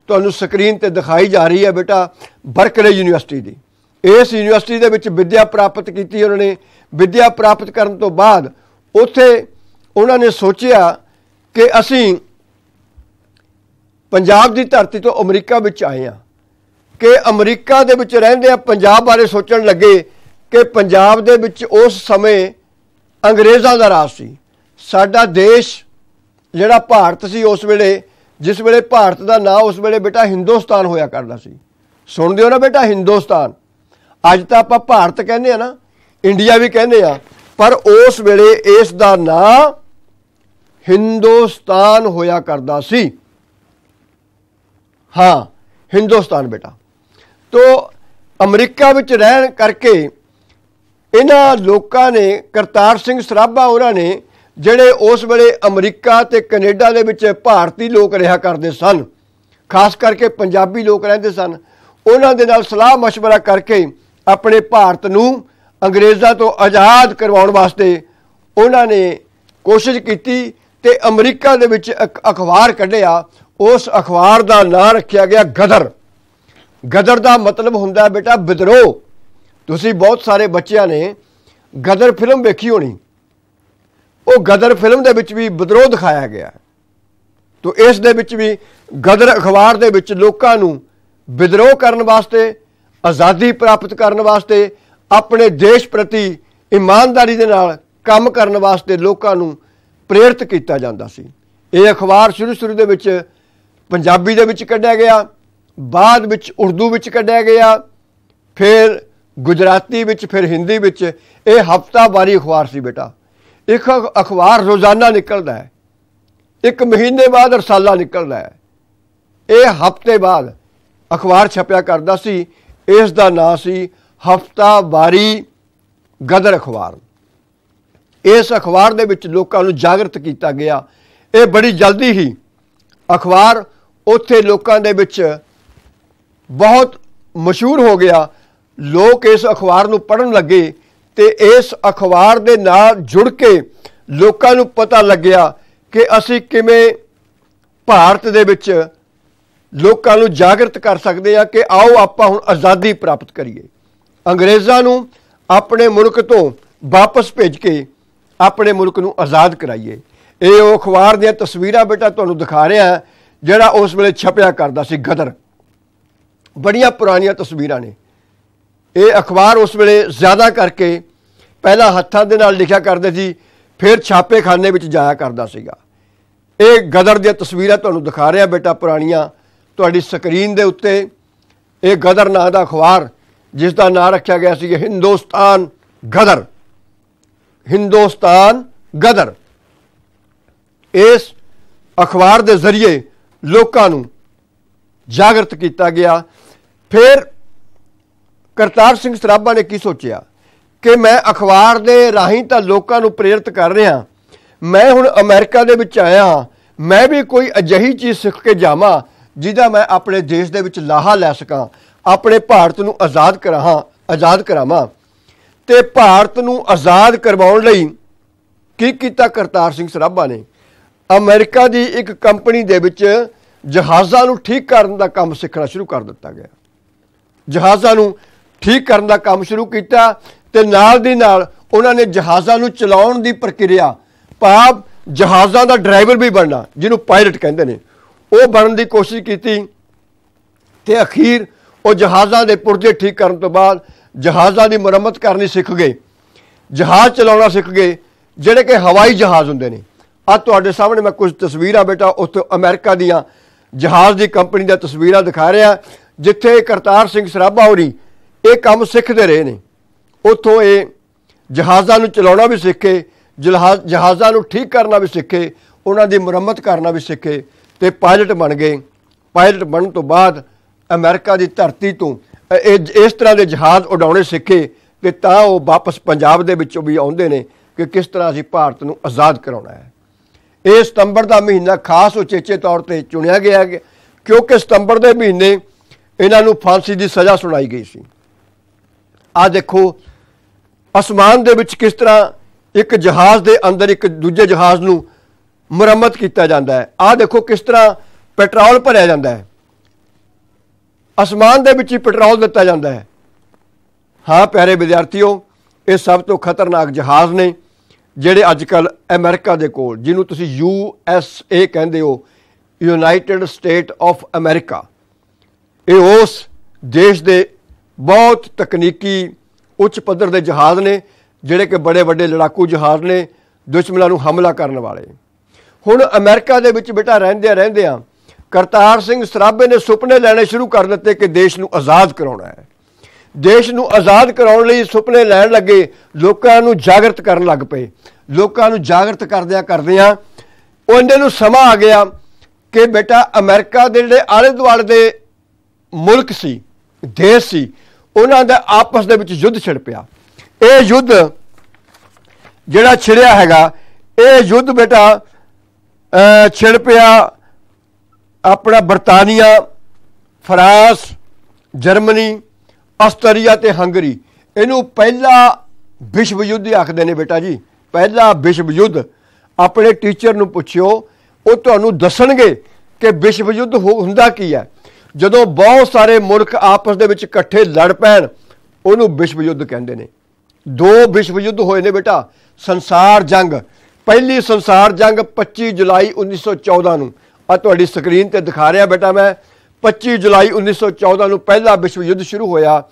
ਤੁਹਾਨੂੰ ਸਕਰੀਨ ਤੇ ਦਿਖਾਈ ਜਾ ਰਹੀ ਹੈ ਬੇਟਾ ਬਰਕਲੇ ਯੂਨੀਵਰਸਿਟੀ ਦੀ। ਇਸ ਯੂਨੀਵਰਸਿਟੀ ਦੇ ਵਿੱਚ ਵਿੱਦਿਆ ਪ੍ਰਾਪਤ ਕੀਤੀ ਉਹਨਾਂ ਨੇ। ਵਿੱਦਿਆ ਪ੍ਰਾਪਤ ਕਰਨ ਤੋਂ ਬਾਅਦ ਉੱਥੇ ਉਹਨਾਂ ਨੇ ਸੋਚਿਆ ਕਿ ਅਸੀਂ ਪੰਜਾਬ ਦੀ ਧਰਤੀ ਤੋਂ ਅਮਰੀਕਾ ਵਿੱਚ ਆਏ ਆ ਕਿ ਅਮਰੀਕਾ ਦੇ ਵਿੱਚ ਰਹਿੰਦੇ ਆ ਪੰਜਾਬ ਬਾਰੇ ਸੋਚਣ ਲੱਗੇ ਕਿ ਪੰਜਾਬ ਦੇ ਵਿੱਚ ਉਸ ਸਮੇਂ ਅੰਗਰੇਜ਼ਾਂ ਦਾ ਰਾਜ ਸੀ। ਸਾਡਾ ਦੇਸ਼ ਜਿਹੜਾ ਭਾਰਤ ਸੀ, ਉਸ ਵੇਲੇ, ਜਿਸ ਵੇਲੇ ਭਾਰਤ ਦਾ ਨਾਂ ਉਸ ਵੇਲੇ ਬੇਟਾ ਹਿੰਦੁਸਤਾਨ ਹੋਇਆ ਕਰਦਾ ਸੀ। ਸੁਣਦੇ ਹੋ ਨਾ ਬੇਟਾ ਹਿੰਦੁਸਤਾਨ? ਅੱਜ ਤਾਂ ਆਪਾਂ ਭਾਰਤ ਕਹਿੰਦੇ ਆ ਨਾ, ਇੰਡੀਆ ਵੀ ਕਹਿੰਦੇ ਆ, ਪਰ ਉਸ ਵੇਲੇ ਇਸ ਦਾ ਨਾਂ ਹਿੰਦੁਸਤਾਨ ਹੋਇਆ ਕਰਦਾ ਸੀ। ਹਾਂ, ਹਿੰਦੁਸਤਾਨ ਬੇਟਾ। ਤੋ ਅਮਰੀਕਾ ਵਿੱਚ ਰਹਿਣ ਕਰਕੇ ਇਹਨਾਂ ਲੋਕਾਂ ਨੇ, ਕਰਤਾਰ ਸਿੰਘ ਸਰਾਭਾ ਉਹਨਾਂ ਨੇ, ਜਿਹੜੇ ਉਸ ਵੇਲੇ ਅਮਰੀਕਾ ਤੇ ਕੈਨੇਡਾ ਦੇ ਵਿੱਚ ਭਾਰਤੀ ਲੋਕ ਰਿਹਾ ਕਰਦੇ ਸਨ, ਖਾਸ ਕਰਕੇ ਪੰਜਾਬੀ ਲੋਕ ਰਹਿੰਦੇ ਸਨ, ਉਹਨਾਂ ਦੇ ਨਾਲ ਸਲਾਹ مشਵਰਾ ਕਰਕੇ ਆਪਣੇ ਭਾਰਤ ਨੂੰ ਅੰਗਰੇਜ਼ਾਂ ਤੋਂ ਆਜ਼ਾਦ ਕਰਵਾਉਣ ਵਾਸਤੇ ਉਹਨਾਂ ਨੇ ਕੋਸ਼ਿਸ਼ ਕੀਤੀ ਤੇ ਅਮਰੀਕਾ ਦੇ ਵਿੱਚ ਇੱਕ ਅਖਬਾਰ ਕੱਢਿਆ। ਉਸ ਅਖਬਾਰ ਦਾ ਨਾਂ ਰੱਖਿਆ ਗਿਆ ਗਦਰ। ਗਦਰ ਦਾ ਮਤਲਬ ਹੁੰਦਾ ਬੇਟਾ ਵਿਦਰੋਹ। ਤੁਸੀਂ ਬਹੁਤ ਸਾਰੇ ਬੱਚਿਆਂ ਨੇ ਗਦਰ ਫਿਲਮ ਵੇਖੀ ਹੋਣੀ। ਉਹ ਗਦਰ ਫਿਲਮ ਦੇ ਵਿੱਚ ਵੀ ਵਿਦਰੋਹ ਦਿਖਾਇਆ ਗਿਆ। ਤੋ ਇਸ ਦੇ ਵਿੱਚ ਵੀ ਗਦਰ ਅਖਬਾਰ ਦੇ ਵਿੱਚ ਲੋਕਾਂ ਨੂੰ ਵਿਦਰੋਹ ਕਰਨ ਵਾਸਤੇ, ਆਜ਼ਾਦੀ ਪ੍ਰਾਪਤ ਕਰਨ ਵਾਸਤੇ, ਆਪਣੇ ਦੇਸ਼ ਪ੍ਰਤੀ ਇਮਾਨਦਾਰੀ ਦੇ ਨਾਲ ਕੰਮ ਕਰਨ ਵਾਸਤੇ ਲੋਕਾਂ ਨੂੰ ਪ੍ਰੇਰਿਤ ਕੀਤਾ ਜਾਂਦਾ ਸੀ। ਇਹ ਅਖਬਾਰ ਸ਼ੁਰੂ ਸ਼ੁਰੂ ਦੇ ਵਿੱਚ ਪੰਜਾਬੀ ਦੇ ਵਿੱਚ ਕੱਢਿਆ ਗਿਆ, ਬਾਅਦ ਵਿੱਚ ਉਰਦੂ ਵਿੱਚ ਕੱਢਿਆ ਗਿਆ, ਫਿਰ ਗੁਜਰਾਤੀ ਵਿੱਚ, ਫਿਰ ਹਿੰਦੀ ਵਿੱਚ, ਇਹ ਹਫਤਾਵਾਰੀ ਅਖਬਾਰ ਸੀ ਬੇਟਾ। ਇੱਕ ਅਖਬਾਰ ਰੋਜ਼ਾਨਾ ਨਿਕਲਦਾ ਹੈ। ਇੱਕ ਮਹੀਨੇ ਬਾਅਦ ਰਸਾਲਾ ਨਿਕਲਦਾ ਹੈ। ਇਹ ਹਫ਼ਤੇ ਬਾਅਦ ਅਖਬਾਰ ਛਪਿਆ ਕਰਦਾ ਸੀ। ਇਸ ਦਾ ਨਾਂ ਸੀ ਹਫਤਾਵਾਰੀ ਗਦਰ ਅਖਬਾਰ। ਇਸ ਅਖਬਾਰ ਦੇ ਵਿੱਚ ਲੋਕਾਂ ਨੂੰ ਜਾਗਰਤ ਕੀਤਾ ਗਿਆ। ਇਹ ਬੜੀ ਜਲਦੀ ਹੀ ਅਖਬਾਰ ਉੱਥੇ ਲੋਕਾਂ ਦੇ ਵਿੱਚ ਬਹੁਤ ਮਸ਼ਹੂਰ ਹੋ ਗਿਆ। ਲੋਕ ਇਸ ਅਖਬਾਰ ਨੂੰ ਪੜ੍ਹਨ ਲੱਗੇ ਤੇ ਇਸ ਅਖਬਾਰ ਦੇ ਨਾਲ ਜੁੜ ਕੇ ਲੋਕਾਂ ਨੂੰ ਪਤਾ ਲੱਗਿਆ ਕਿ ਅਸੀਂ ਕਿਵੇਂ ਭਾਰਤ ਦੇ ਵਿੱਚ ਲੋਕਾਂ ਨੂੰ ਜਾਗਰਤ ਕਰ ਸਕਦੇ ਆ ਕਿ ਆਓ ਆਪਾਂ ਹੁਣ ਆਜ਼ਾਦੀ ਪ੍ਰਾਪਤ ਕਰੀਏ। ਅੰਗਰੇਜ਼ਾਂ ਨੂੰ ਆਪਣੇ ਮੁਲਕ ਤੋਂ ਵਾਪਸ ਭੇਜ ਕੇ ਆਪਣੇ ਮੁਲਕ ਨੂੰ ਆਜ਼ਾਦ ਕਰਾਈਏ। ਇਹ ਉਹ ਅਖਬਾਰ ਦੀਆਂ ਤਸਵੀਰਾਂ ਬੇਟਾ ਤੁਹਾਨੂੰ ਦਿਖਾ ਰਿਹਾ ਜਿਹੜਾ ਉਸ ਵੇਲੇ ਛਪਿਆ ਕਰਦਾ ਸੀ ਗਦਰ। ਬੜੀਆਂ ਪੁਰਾਣੀਆਂ ਤਸਵੀਰਾਂ ਨੇ। ਇਹ ਅਖਬਾਰ ਉਸ ਵੇਲੇ ਜ਼ਿਆਦਾ ਕਰਕੇ ਪਹਿਲਾਂ ਹੱਥਾਂ ਦੇ ਨਾਲ ਲਿਖਿਆ ਕਰਦੇ ਸੀ, ਫਿਰ ਛਾਪੇਖਾਨੇ ਵਿੱਚ ਜਾਇਆ ਕਰਦਾ ਸੀਗਾ। ਇਹ ਗਦਰ ਦੀਆਂ ਤਸਵੀਰਾਂ ਤੁਹਾਨੂੰ ਦਿਖਾ ਰਿਹਾ ਬੇਟਾ ਪੁਰਾਣੀਆਂ, ਤੁਹਾਡੀ ਸਕਰੀਨ ਦੇ ਉੱਤੇ। ਇਹ ਗਦਰ ਨਾਂ ਦਾ ਅਖਬਾਰ, ਜਿਸ ਦਾ ਨਾਂ ਰੱਖਿਆ ਗਿਆ ਸੀ ਹਿੰਦੁਸਤਾਨ ਗਦਰ। ਹਿੰਦੁਸਤਾਨ ਗਦਰ। ਇਸ ਅਖਬਾਰ ਦੇ ਜ਼ਰੀਏ ਲੋਕਾਂ ਨੂੰ ਜਾਗਰਤ ਕੀਤਾ ਗਿਆ। ਫਿਰ ਕਰਤਾਰ ਸਿੰਘ ਸਰਾਭਾ ਨੇ ਕੀ ਸੋਚਿਆ? ਕਿ ਮੈਂ ਅਖਬਾਰ ਦੇ ਰਾਹੀਂ ਤਾਂ ਲੋਕਾਂ ਨੂੰ ਪ੍ਰੇਰਿਤ ਕਰ ਰਿਹਾ ਮੈਂ ਹੁਣ ਅਮਰੀਕਾ ਦੇ ਵਿੱਚ ਆਇਆ ਹਾਂ। ਮੈਂ ਵੀ ਕੋਈ ਅਜਿਹੀ ਚੀਜ਼ ਸਿੱਖ ਕੇ ਜਾਵਾਂ ਜਿਹਦਾ ਮੈਂ ਆਪਣੇ ਦੇਸ਼ ਦੇ ਵਿੱਚ ਲਾਹਾ ਲੈ ਸਕਾਂ। ਆਪਣੇ ਭਾਰਤ ਨੂੰ ਆਜ਼ਾਦ ਕਰਾਂ ਆਜ਼ਾਦ ਕਰਾਵਾਂ। ਤੇ ਭਾਰਤ ਨੂੰ ਆਜ਼ਾਦ ਕਰਵਾਉਣ ਲਈ ਕੀ ਕੀਤਾ ਕਰਤਾਰ ਸਿੰਘ ਸਰਾਭਾ ਨੇ? ਅਮਰੀਕਾ ਦੀ ਇੱਕ ਕੰਪਨੀ ਦੇ ਵਿੱਚ ਜਹਾਜ਼ਾਂ ਨੂੰ ਠੀਕ ਕਰਨ ਦਾ ਕੰਮ ਸਿੱਖਣਾ ਸ਼ੁਰੂ ਕਰ ਦਿੱਤਾ ਗਿਆ। ਜਹਾਜ਼ਾਂ ਨੂੰ ਠੀਕ ਕਰਨ ਦਾ ਕੰਮ ਸ਼ੁਰੂ ਕੀਤਾ ਤੇ ਨਾਲ ਦੀ ਨਾਲ ਉਹਨਾਂ ਨੇ ਜਹਾਜ਼ਾਂ ਨੂੰ ਚਲਾਉਣ ਦੀ ਪ੍ਰਕਿਰਿਆ, ਭਾਵ ਜਹਾਜ਼ਾਂ ਦਾ ਡਰਾਈਵਰ ਵੀ ਬਣਨਾ, ਜਿਹਨੂੰ ਪਾਇਲਟ ਕਹਿੰਦੇ ਨੇ। ਉਹ ਬਣਨ ਦੀ ਕੋਸ਼ਿਸ਼ ਕੀਤੀ ਤੇ ਅਖੀਰ ਉਹ ਜਹਾਜ਼ਾਂ ਦੇ ਪੁਰਜੇ ਠੀਕ ਕਰਨ ਤੋਂ ਬਾਅਦ ਜਹਾਜ਼ਾਂ ਦੀ ਮੁਰੰਮਤ ਕਰਨੀ ਸਿੱਖ ਗਏ। ਜਹਾਜ਼ ਚਲਾਉਣਾ ਸਿੱਖ ਗਏ, ਜਿਹੜੇ ਕਿ ਹਵਾਈ ਜਹਾਜ਼ ਹੁੰਦੇ ਨੇ। ਆ ਤੁਹਾਡੇ ਸਾਹਮਣੇ ਮੈਂ ਕੁਝ ਤਸਵੀਰਾਂ ਬੇਟਾ, ਉੱਥੇ ਅਮਰੀਕਾ ਦੀਆਂ ਜਹਾਜ਼ ਦੀ ਕੰਪਨੀ ਦੀਆਂ ਤਸਵੀਰਾਂ ਦਿਖਾ ਰਿਹਾ, ਜਿੱਥੇ ਕਰਤਾਰ ਸਿੰਘ ਸਰਾਭਾ ਹੋਰੀ ਇਹ ਕੰਮ ਸਿੱਖਦੇ ਰਹੇ ਨੇ। ਉੱਥੋਂ ਇਹ ਜਹਾਜ਼ਾਂ ਨੂੰ ਚਲਾਉਣਾ ਵੀ ਸਿੱਖੇ ਜਹਾਜ਼ਾਂ ਨੂੰ ਠੀਕ ਕਰਨਾ ਵੀ ਸਿੱਖੇ, ਉਹਨਾਂ ਦੀ ਮੁਰੰਮਤ ਕਰਨਾ ਵੀ ਸਿੱਖੇ ਤੇ ਪਾਇਲਟ ਬਣ ਗਏ। ਪਾਇਲਟ ਬਣਨ ਤੋਂ ਬਾਅਦ ਅਮਰੀਕਾ ਦੀ ਧਰਤੀ ਤੋਂ ਇਸ ਤਰ੍ਹਾਂ ਦੇ ਜਹਾਜ਼ ਉਡਾਉਣੇ ਸਿੱਖੇ ਤੇ ਤਾਂ ਉਹ ਵਾਪਸ ਪੰਜਾਬ ਦੇ ਵਿੱਚੋਂ ਵੀ ਆਉਂਦੇ ਨੇ ਕਿ ਕਿਸ ਤਰ੍ਹਾਂ ਅਸੀਂ ਭਾਰਤ ਨੂੰ ਆਜ਼ਾਦ ਕਰਾਉਣਾ ਹੈ। ਇਹ ਸਤੰਬਰ ਦਾ ਮਹੀਨਾ ਖਾਸ ਉਚੇਚੇ ਤੌਰ ਤੇ ਚੁਣਿਆ ਗਿਆ, ਕਿਉਂਕਿ ਸਤੰਬਰ ਦੇ ਮਹੀਨੇ ਇਹਨਾਂ ਨੂੰ ਫਾਂਸੀ ਦੀ ਸਜ਼ਾ ਸੁਣਾਈ ਗਈ ਸੀ। ਆ ਦੇਖੋ, ਅਸਮਾਨ ਦੇ ਵਿੱਚ ਕਿਸ ਤਰ੍ਹਾਂ ਇੱਕ ਜਹਾਜ਼ ਦੇ ਅੰਦਰ ਇੱਕ ਦੂਜੇ ਜਹਾਜ਼ ਨੂੰ ਮੁਰੰਮਤ ਕੀਤਾ ਜਾਂਦਾ ਹੈ। ਆ ਦੇਖੋ ਕਿਸ ਤਰ੍ਹਾਂ ਪੈਟਰੋਲ ਭਰਿਆ ਜਾਂਦਾ ਹੈ। ਅਸਮਾਨ ਦੇ ਵਿੱਚ ਹੀ ਪੈਟਰੋਲ ਦਿੱਤਾ ਜਾਂਦਾ ਹੈ। ਹਾਂ, ਪਿਆਰੇ ਵਿਦਿਆਰਥੀਓ, ਇਹ ਸਭ ਤੋਂ ਖਤਰਨਾਕ ਜਹਾਜ਼ ਨੇ ਜਿਹੜੇ ਅੱਜ ਕੱਲ ਅਮਰੀਕਾ ਦੇ ਕੋਲ, ਜਿਹਨੂੰ ਤੁਸੀਂ ਯੂ ਐਸ ਏ ਕਹਿੰਦੇ ਹੋ, ਯੂਨਾਈਟਿਡ ਸਟੇਟ ਆਫ ਅਮਰੀਕਾ। ਇਹ ਉਸ ਦੇਸ਼ ਦੇ ਬਹੁਤ ਤਕਨੀਕੀ ਉੱਚ ਪੱਧਰ ਦੇ ਜਹਾਜ਼ ਨੇ, ਜਿਹੜੇ ਕਿ ਬੜੇ ਵੱਡੇ ਲੜਾਕੂ ਜਹਾਜ਼ ਨੇ, ਦੁਸ਼ਮਣਾਂ ਨੂੰ ਹਮਲਾ ਕਰਨ ਵਾਲੇ। ਹੁਣ ਅਮਰੀਕਾ ਦੇ ਵਿੱਚ ਬੇਟਾ ਰਹਿੰਦੇ ਰਹਿੰਦੇ ਆ ਕਰਤਾਰ ਸਿੰਘ ਸਰਾਭੇ ਨੇ ਸੁਪਨੇ ਲੈਣੇ ਸ਼ੁਰੂ ਕਰ ਦਿੱਤੇ ਕਿ ਦੇਸ਼ ਨੂੰ ਆਜ਼ਾਦ ਕਰਾਉਣਾ ਹੈ। ਦੇਸ਼ ਨੂੰ ਆਜ਼ਾਦ ਕਰਾਉਣ ਲਈ ਸੁਪਨੇ ਲੈਣ ਲੱਗੇ, ਲੋਕਾਂ ਨੂੰ ਜਾਗਰਤ ਕਰਨ ਲੱਗ ਪਏ। ਲੋਕਾਂ ਨੂੰ ਜਾਗਰਤ ਕਰਦਿਆਂ ਕਰਦਿਆਂ ਉਹਨਾਂ ਨੂੰ ਸਮਾਂ ਆ ਗਿਆ ਕਿ ਬੇਟਾ ਅਮਰੀਕਾ ਦੇ ਜਿਹੜੇ ਆਲੇ ਦੁਆਲੇ ਦੇ ਮੁਲਕ ਸੀ ਦੇਸ਼ ਸੀ, ਉਹਨਾਂ ਦਾ ਆਪਸ ਦੇ ਵਿੱਚ ਯੁੱਧ ਛਿੜ ਪਿਆ। ਇਹ ਯੁੱਧ ਜਿਹੜਾ ਛਿੜਿਆ ਹੈਗਾ, ਇਹ ਯੁੱਧ ਬੇਟਾ ਛਿੜ ਪਿਆ ਆਪਣਾ ਬਰਤਾਨੀਆ, ਫਰਾਂਸ, ਜਰਮਨੀ, ਆਸਟਰੀਆ ਤੇ ਹੰਗਰੀ। ਇਹਨੂੰ ਪਹਿਲਾ ਵਿਸ਼ਵ ਯੁੱਧ ਆਖਦੇ ਨੇ ਬੇਟਾ ਜੀ। ਪਹਿਲਾ ਵਿਸ਼ਵ ਯੁੱਧ। ਆਪਣੇ ਟੀਚਰ ਨੂੰ ਪੁੱਛਿਓ, ਉਹ ਤੁਹਾਨੂੰ ਦੱਸਣਗੇ ਕਿ ਵਿਸ਼ਵ ਯੁੱਧ ਹੁੰਦਾ ਕੀ ਹੈ। ਜਦੋਂ ਬਹੁਤ ਸਾਰੇ ਮੁਲਕ ਆਪਸ ਦੇ ਵਿੱਚ ਇਕੱਠੇ ਲੜ ਪੈਣ, ਉਹਨੂੰ ਵਿਸ਼ਵ ਯੁੱਧ ਕਹਿੰਦੇ ਨੇ। ਦੋ ਵਿਸ਼ਵ ਯੁੱਧ ਹੋਏ ਨੇ ਬੇਟਾ, ਸੰਸਾਰ ਜੰਗ। ਪਹਿਲੀ ਸੰਸਾਰ ਜੰਗ 25 ਜੁਲਾਈ 1914 ਨੂੰ। ਆ ਤੁਹਾਡੀ ਸਕਰੀਨ ਤੇ ਦਿਖਾ ਰਿਹਾ ਬੇਟਾ ਮੈਂ। 25 ਜੁਲਾਈ 1914 ਨੂੰ ਪਹਿਲਾ ਵਿਸ਼ਵ ਯੁੱਧ ਸ਼ੁਰੂ ਹੋਇਆ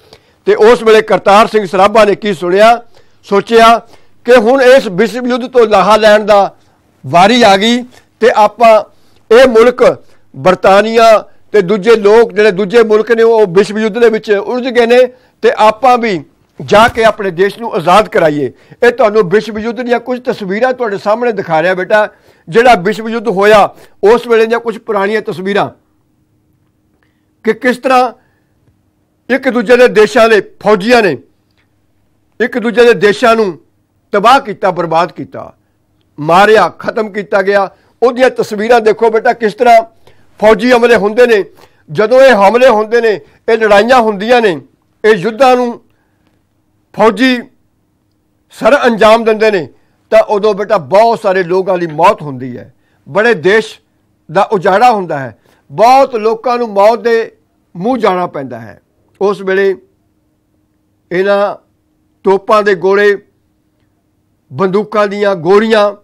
ਤੇ ਉਸ ਵੇਲੇ ਕਰਤਾਰ ਸਿੰਘ ਸਰਾਭਾ ਨੇ ਕੀ ਸੁਣਿਆ? ਸੋਚਿਆ ਕਿ ਹੁਣ ਇਸ ਵਿਸ਼ਵ ਯੁੱਧ ਤੋਂ ਲਾਹਾ ਲੈਣ ਦਾ ਵਾਰੀ ਆ ਗਈ ਤੇ ਆਪਾਂ ਇਹ ਮੁਲਕ ਬਰਤਾਨੀਆ ਤੇ ਦੂਜੇ ਲੋਕ ਜਿਹੜੇ ਦੂਜੇ ਮੁਲਕ ਨੇ ਉਹ ਵਿਸ਼ਵ ਯੁੱਧ ਦੇ ਵਿੱਚ ਉਲਝ ਗਏ ਨੇ ਤੇ ਆਪਾਂ ਵੀ ਜਾ ਕੇ ਆਪਣੇ ਦੇਸ਼ ਨੂੰ ਆਜ਼ਾਦ ਕਰਾਈਏ। ਇਹ ਤੁਹਾਨੂੰ ਵਿਸ਼ਵ ਯੁੱਧ ਦੀਆਂ ਕੁਝ ਤਸਵੀਰਾਂ ਤੁਹਾਡੇ ਸਾਹਮਣੇ ਦਿਖਾ ਰਿਹਾ ਬੇਟਾ। ਜਿਹੜਾ ਵਿਸ਼ਵ ਯੁੱਧ ਹੋਇਆ, ਉਸ ਵੇਲੇ ਦੀਆਂ ਕੁਝ ਪੁਰਾਣੀਆਂ ਤਸਵੀਰਾਂ। ਕਿ ਕਿਸ ਤਰ੍ਹਾਂ ਇੱਕ ਦੂਜੇ ਦੇ ਦੇਸ਼ਾਂ ਦੇ ਫੌਜੀਆਂ ਨੇ ਇੱਕ ਦੂਜੇ ਦੇ ਦੇਸ਼ਾਂ ਨੂੰ ਤਬਾਹ ਕੀਤਾ, ਬਰਬਾਦ ਕੀਤਾ, ਮਾਰਿਆ, ਖਤਮ ਕੀਤਾ ਗਿਆ। ਉਹਦੀਆਂ ਤਸਵੀਰਾਂ ਦੇਖੋ ਬੇਟਾ ਕਿਸ ਤਰ੍ਹਾਂ ਫੌਜੀ ਹਮਲੇ ਹੁੰਦੇ ਨੇ। ਜਦੋਂ ਇਹ ਹਮਲੇ ਹੁੰਦੇ ਨੇ, ਇਹ ਲੜਾਈਆਂ ਹੁੰਦੀਆਂ ਨੇ, ਇਹ ਯੁੱਧਾਂ ਨੂੰ ਫੌਜੀ ਸਰ ਅੰਜਾਮ ਦਿੰਦੇ ਨੇ, ਤਾਂ ਉਦੋਂ ਬੇਟਾ ਬਹੁਤ ਸਾਰੇ ਲੋਕਾਂ ਦੀ ਮੌਤ ਹੁੰਦੀ ਹੈ। ਬੜੇ ਦੇਸ਼ ਦਾ ਉਜਾੜਾ ਹੁੰਦਾ ਹੈ। ਬਹੁਤ ਲੋਕਾਂ ਨੂੰ ਮੌਤ ਦੇ ਮੂੰਹ ਜਾਣਾ ਪੈਂਦਾ ਹੈ। ਉਸ ਵੇਲੇ ਇਹਨਾਂ ਤੋਪਾਂ ਦੇ ਗੋਲੇ, ਬੰਦੂਕਾਂ ਦੀਆਂ ਗੋਰੀਆਂ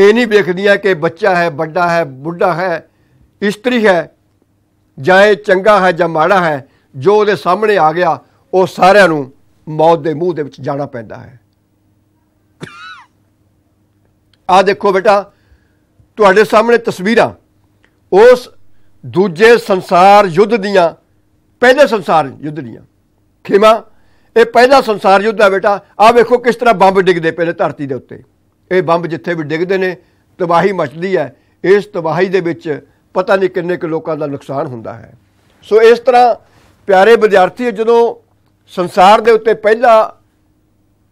ਇਹ ਨਹੀਂ ਵੇਖਦੀਆਂ ਕਿ ਬੱਚਾ ਹੈ, ਵੱਡਾ ਹੈ, ਬੁੱਢਾ ਹੈ ਇਸਤਰੀ ਹੈ ਜਾਂ ਇਹ ਚੰਗਾ ਹੈ ਜਾਂ ਮਾੜਾ ਹੈ, ਜੋ ਉਹਦੇ ਸਾਹਮਣੇ ਆ ਗਿਆ, ਉਹ ਸਾਰਿਆਂ ਨੂੰ ਮੌਤ ਦੇ ਮੂੰਹ ਦੇ ਵਿੱਚ ਜਾਣਾ ਪੈਂਦਾ ਹੈ। ਆ ਦੇਖੋ ਬੇਟਾ, ਤੁਹਾਡੇ ਸਾਹਮਣੇ ਤਸਵੀਰਾਂ, ਉਸ ਦੂਜੇ ਸੰਸਾਰ ਯੁੱਧ ਦੀਆਂ, ਪਹਿਲੇ ਸੰਸਾਰ ਯੁੱਧ ਦੀਆਂ। ਖਿਮਾ, ਇਹ ਪਹਿਲਾ ਸੰਸਾਰ ਯੁੱਧ ਹੈ ਬੇਟਾ। ਆ ਵੇਖੋ ਕਿਸ ਤਰ੍ਹਾਂ ਬੰਬ ਡਿੱਗਦੇ ਪਏ ਨੇ ਧਰਤੀ ਦੇ ਉੱਤੇ। ਇਹ ਬੰਬ ਜਿੱਥੇ ਵੀ ਡਿੱਗਦੇ ਨੇ, ਤਬਾਹੀ ਮਚਦੀ ਹੈ। ਇਸ ਤਬਾਹੀ ਦੇ ਵਿੱਚ ਪਤਾ ਨਹੀਂ ਕਿੰਨੇ ਕੁ ਲੋਕਾਂ ਦਾ ਨੁਕਸਾਨ ਹੁੰਦਾ ਹੈ। ਸੋ ਇਸ ਤਰ੍ਹਾਂ ਪਿਆਰੇ ਵਿਦਿਆਰਥੀ, ਜਦੋਂ ਸੰਸਾਰ ਦੇ ਉੱਤੇ ਪਹਿਲਾ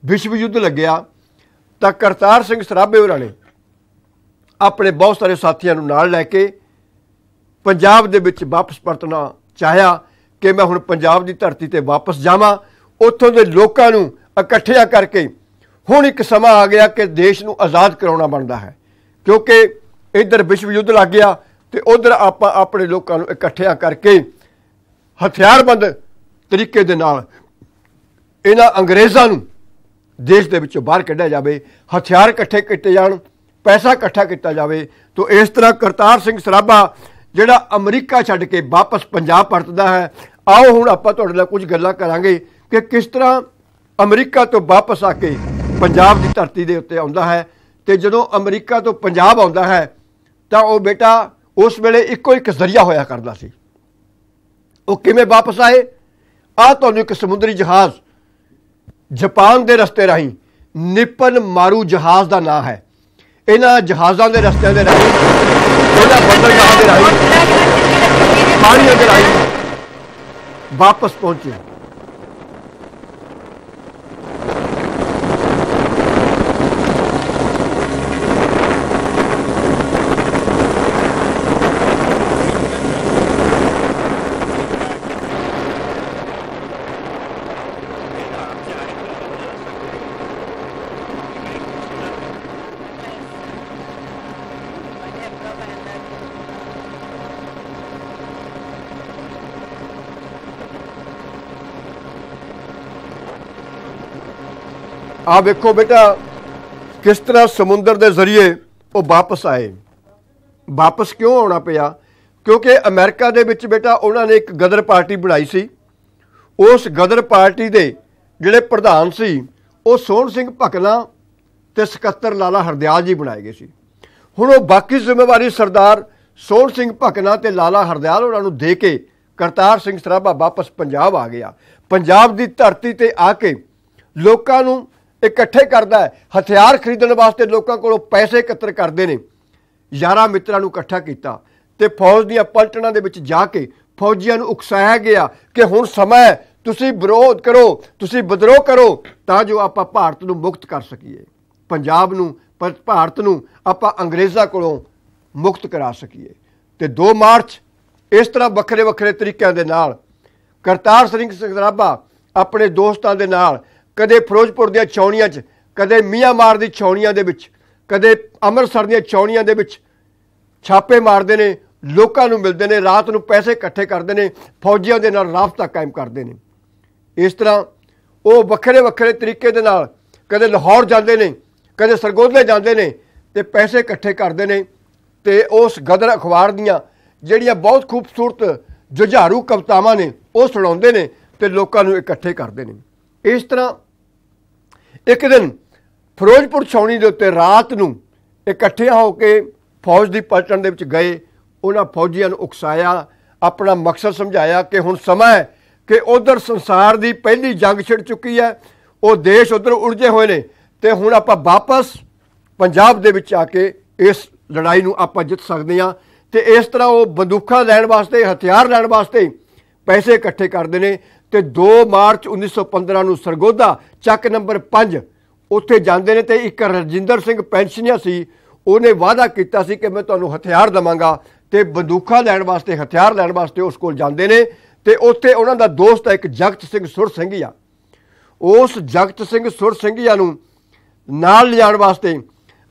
ਵਿਸ਼ਵ ਯੁੱਧ ਲੱਗਿਆ, ਤਾਂ ਕਰਤਾਰ ਸਿੰਘ ਸਰਾਭੇ ਹੋਰਾਂ ਨੇ ਆਪਣੇ ਬਹੁਤ ਸਾਰੇ ਸਾਥੀਆਂ ਨੂੰ ਨਾਲ ਲੈ ਕੇ ਪੰਜਾਬ ਦੇ ਵਿੱਚ ਵਾਪਸ ਪਰਤਣਾ ਚਾਹਿਆ ਕਿ ਮੈਂ ਹੁਣ ਪੰਜਾਬ ਦੀ ਧਰਤੀ ਤੇ ਵਾਪਸ ਜਾਵਾਂ। ਉੱਥੋਂ ਦੇ ਲੋਕਾਂ ਨੂੰ ਇਕੱਠਿਆ ਕਰਕੇ ਹੁਣ ਇੱਕ ਸਮਾਂ ਆ ਗਿਆ ਕਿ ਦੇਸ਼ ਨੂੰ ਆਜ਼ਾਦ ਕਰਾਉਣਾ ਬਣਦਾ ਹੈ। ਕਿਉਂਕਿ ਇੱਧਰ ਵਿਸ਼ਵ ਯੁੱਧ ਲੱਗ ਗਿਆ ਤੇ ਉਧਰ ਆਪਾਂ ਆਪਣੇ ਲੋਕਾਂ ਨੂੰ ਇਕੱਠਿਆਂ ਕਰਕੇ ਹਥਿਆਰਬੰਦ ਤਰੀਕੇ ਦੇ ਨਾਲ ਇਹਨਾਂ ਅੰਗਰੇਜ਼ਾਂ ਨੂੰ ਦੇਸ਼ ਦੇ ਵਿੱਚੋਂ ਬਾਹਰ ਕੱਢਿਆ ਜਾਵੇ, ਹਥਿਆਰ ਇਕੱਠੇ ਕੀਤੇ ਜਾਣ, ਪੈਸਾ ਇਕੱਠਾ ਕੀਤਾ ਜਾਵੇ, ਤੋਂ ਇਸ ਤਰ੍ਹਾਂ ਕਰਤਾਰ ਸਿੰਘ ਸਰਾਭਾ ਜਿਹੜਾ ਅਮਰੀਕਾ ਛੱਡ ਕੇ ਵਾਪਸ ਪੰਜਾਬ ਪਰਤਦਾ ਹੈ, ਆਓ ਹੁਣ ਆਪਾਂ ਤੁਹਾਡੇ ਨਾਲ ਕੁਝ ਗੱਲਾਂ ਕਰਾਂਗੇ ਕਿ ਕਿਸ ਤਰ੍ਹਾਂ ਅਮਰੀਕਾ ਤੋਂ ਵਾਪਸ ਆ ਕੇ ਪੰਜਾਬ ਦੀ ਧਰਤੀ ਦੇ ਉੱਤੇ ਆਉਂਦਾ ਹੈ ਤੇ ਜਦੋਂ ਅਮਰੀਕਾ ਤੋਂ ਪੰਜਾਬ ਆਉਂਦਾ ਹੈ, ਤਾਂ ਉਹ ਬੇਟਾ ਉਸ ਵੇਲੇ ਇੱਕੋ ਇੱਕ ਜ਼ਰੀਆ ਹੋਇਆ ਕਰਦਾ ਸੀ। ਉਹ ਕਿਵੇਂ ਵਾਪਸ ਆਏ? ਆ ਤੁਹਾਨੂੰ ਇੱਕ ਸਮੁੰਦਰੀ ਜਹਾਜ਼ ਜਾਪਾਨ ਦੇ ਰਸਤੇ ਰਾਹੀਂ ਨਿਪਨ ਮਾਰੂ ਜਹਾਜ਼ ਦਾ ਨਾਮ ਹੈ। ਇਹਨਾਂ ਜਹਾਜ਼ਾਂ ਦੇ ਰਸਤਿਆਂ ਦੇ ਰਾਹੀਂ ਇਹਨਾਂ ਬੰਦਰਗਾਹਾਂ ਦੇ ਰਾਹੀਂ ਪਾਣੀ ਦੇ ਰਾਹੀਂ ਵਾਪਸ ਪਹੁੰਚੇ। ਵੇਖੋ ਬੇਟਾ, ਕਿਸ ਤਰ੍ਹਾਂ ਸਮੁੰਦਰ ਦੇ ਜ਼ਰੀਏ ਉਹ ਵਾਪਸ ਆਏ। ਵਾਪਸ ਕਿਉਂ ਆਉਣਾ ਪਿਆ? ਕਿਉਂਕਿ ਅਮਰੀਕਾ ਦੇ ਵਿੱਚ ਬੇਟਾ ਉਹਨਾਂ ਨੇ ਇੱਕ ਗਦਰ ਪਾਰਟੀ ਬਣਾਈ ਸੀ। ਉਸ ਗਦਰ ਪਾਰਟੀ ਦੇ ਜਿਹੜੇ ਪ੍ਰਧਾਨ ਸੀ, ਉਹ ਸੋਹਣ ਸਿੰਘ ਭਕਨਾ ਤੇ ਸਕੱਤਰ ਲਾਲਾ ਹਰਦਿਆਲ ਜੀ ਬਣਾਏ ਗਏ ਸੀ। ਹੁਣ ਉਹ ਬਾਕੀ ਜ਼ਿੰਮੇਵਾਰੀ ਸਰਦਾਰ ਸੋਹਣ ਸਿੰਘ ਭਕਨਾ ਤੇ ਲਾਲਾ ਹਰਦਿਆਲ ਉਹਨਾਂ ਨੂੰ ਦੇ ਕੇ ਕਰਤਾਰ ਸਿੰਘ ਸਰਾਭਾ ਵਾਪਸ ਪੰਜਾਬ ਆ ਗਿਆ। ਪੰਜਾਬ ਦੀ ਧਰਤੀ ਤੇ ਆ ਕੇ ਲੋਕਾਂ ਨੂੰ ਇਕੱਠੇ ਕਰਦਾ ਹਥਿਆਰ ਖਰੀਦਣ ਵਾਸਤੇ ਲੋਕਾਂ ਕੋਲੋਂ ਪੈਸੇ ਇਕੱਤਰ ਕਰਦੇ ਨੇ। ਯਾਰਾਂ ਮਿੱਤਰਾਂ ਨੂੰ ਇਕੱਠਾ ਕੀਤਾ ਤੇ ਫੌਜ ਦੀਆਂ ਪਲਟਣਾਂ ਦੇ ਵਿੱਚ ਜਾ ਕੇ ਫੌਜੀਆਂ ਨੂੰ ਉਕਸਾਇਆ ਗਿਆ ਕਿ ਹੁਣ ਸਮਾਂ ਹੈ, ਤੁਸੀਂ ਵਿਰੋਧ ਕਰੋ, ਤੁਸੀਂ ਵਿਦਰੋਹ ਕਰੋ, ਤਾਂ ਜੋ ਆਪਾਂ ਭਾਰਤ ਨੂੰ ਮੁਕਤ ਕਰ ਸਕੀਏ। ਪੰਜਾਬ ਨੂੰ ਭਾਰਤ ਨੂੰ ਆਪਾਂ ਅੰਗਰੇਜ਼ਾਂ ਕੋਲੋਂ ਮੁਕਤ ਕਰਾ ਸਕੀਏ। ਤੇ 2 ਮਾਰਚ, ਇਸ ਤਰ੍ਹਾਂ ਵੱਖਰੇ ਵੱਖਰੇ ਤਰੀਕਿਆਂ ਦੇ ਨਾਲ, ਕਰਤਾਰ ਸਿੰਘ ਸਰਾਭਾ ਆਪਣੇ ਦੋਸਤਾਂ ਦੇ ਨਾਲ ਕਦੇ ਫਿਰੋਜ਼ਪੁਰ ਦੀਆਂ ਚੌਣੀਆਂ 'ਚ, ਕਦੇ ਮੀਆਂਮਾਰ ਦੀ ਚੌਣੀਆਂ ਦੇ ਵਿੱਚ, ਕਦੇ ਅੰਮ੍ਰਿਤਸਰ ਦੀਆਂ ਚੌਣੀਆਂ ਦੇ ਵਿੱਚ ਛਾਪੇ ਮਾਰਦੇ ਨੇ, ਲੋਕਾਂ ਨੂੰ ਮਿਲਦੇ ਨੇ, ਰਾਤ ਨੂੰ ਪੈਸੇ ਇਕੱਠੇ ਕਰਦੇ ਨੇ, ਫੌਜੀਆਂ ਦੇ ਨਾਲ ਰਾਬਤਾ ਕਾਇਮ ਕਰਦੇ ਨੇ। ਇਸ ਤਰ੍ਹਾਂ ਉਹ ਵੱਖਰੇ ਵੱਖਰੇ ਤਰੀਕੇ ਦੇ ਨਾਲ ਕਦੇ ਲਾਹੌਰ ਜਾਂਦੇ ਨੇ, ਕਦੇ ਸਰਗੋਧਲੇ ਜਾਂਦੇ ਨੇ ਤੇ ਪੈਸੇ ਇਕੱਠੇ ਕਰਦੇ ਨੇ ਤੇ ਉਸ ਗਦਰ ਅਖਬਾਰ ਦੀਆਂ ਜਿਹੜੀਆਂ ਬਹੁਤ ਖੂਬਸੂਰਤ ਜੁਝਾਰੂ ਕਵਤਾਵਾਂ ਨੇ, ਉਹ ਸੁਣਾਉਂਦੇ ਨੇ ਤੇ ਲੋਕਾਂ ਨੂੰ ਇਕੱਠੇ ਕਰਦੇ ਨੇ। ਇਸ ਤਰ੍ਹਾਂ ਇੱਕ ਦਿਨ ਫਿਰੋਜ਼ਪੁਰ ਛਾਉਣੀ ਦੇ ਉੱਤੇ ਰਾਤ ਨੂੰ ਇਕੱਠੇ ਹੋ ਕੇ ਫੌਜ ਦੀ ਪਲਟਣ ਦੇ ਵਿੱਚ ਗਏ, ਉਹਨਾਂ ਫੌਜੀਆਂ ਨੂੰ ਉਕਸਾਇਆ, ਆਪਣਾ ਮਕਸਦ ਸਮਝਾਇਆ ਕਿ ਹੁਣ ਸਮਾਂ ਹੈ ਕਿ ਉਧਰ ਸੰਸਾਰ ਦੀ ਪਹਿਲੀ ਜੰਗ ਛਿੜ ਚੁੱਕੀ ਹੈ, ਉਹ ਦੇਸ਼ ਉਧਰ ਉਲਝੇ ਹੋਏ ਨੇ ਤੇ ਹੁਣ ਆਪਾਂ ਵਾਪਸ ਪੰਜਾਬ ਦੇ ਵਿੱਚ ਆ ਕੇ ਇਸ ਲੜਾਈ ਨੂੰ ਆਪਾਂ ਜਿੱਤ ਸਕਦੇ ਹਾਂ ਤੇ ਇਸ ਤਰ੍ਹਾਂ ਉਹ ਬੰਦੂਕਾਂ ਲੈਣ ਵਾਸਤੇ, ਹਥਿਆਰ ਲੈਣ ਵਾਸਤੇ ਪੈਸੇ ਇਕੱਠੇ ਕਰਦੇ ਨੇ ਤੇ 2 ਮਾਰਚ 1915 ਨੂੰ ਸਰਗੋਦਾ ਚੱਕ ਨੰਬਰ 5 ਉੱਥੇ ਜਾਂਦੇ ਨੇ ਤੇ ਇੱਕ ਰਜਿੰਦਰ ਸਿੰਘ ਪੈਨਸ਼ਨੀਆ ਸੀ, ਉਹਨੇ ਵਾਅਦਾ ਕੀਤਾ ਸੀ ਕਿ ਮੈਂ ਤੁਹਾਨੂੰ ਹਥਿਆਰ ਦਵਾਂਗਾ ਤੇ ਬੰਦੂਕਾਂ ਲੈਣ ਵਾਸਤੇ, ਹਥਿਆਰ ਲੈਣ ਵਾਸਤੇ ਉਸ ਕੋਲ ਜਾਂਦੇ ਨੇ ਤੇ ਉੱਥੇ ਉਹਨਾਂ ਦਾ ਦੋਸਤ ਹੈ ਇੱਕ ਜਗਤ ਸਿੰਘ ਸੁਰ ਸਿੰਘੀਆ ਉਸ ਜਗਤ ਸਿੰਘ ਸੁਰ ਸਿੰਘੀਆ ਨੂੰ ਨਾਲ ਲਿਜਾਣ ਵਾਸਤੇ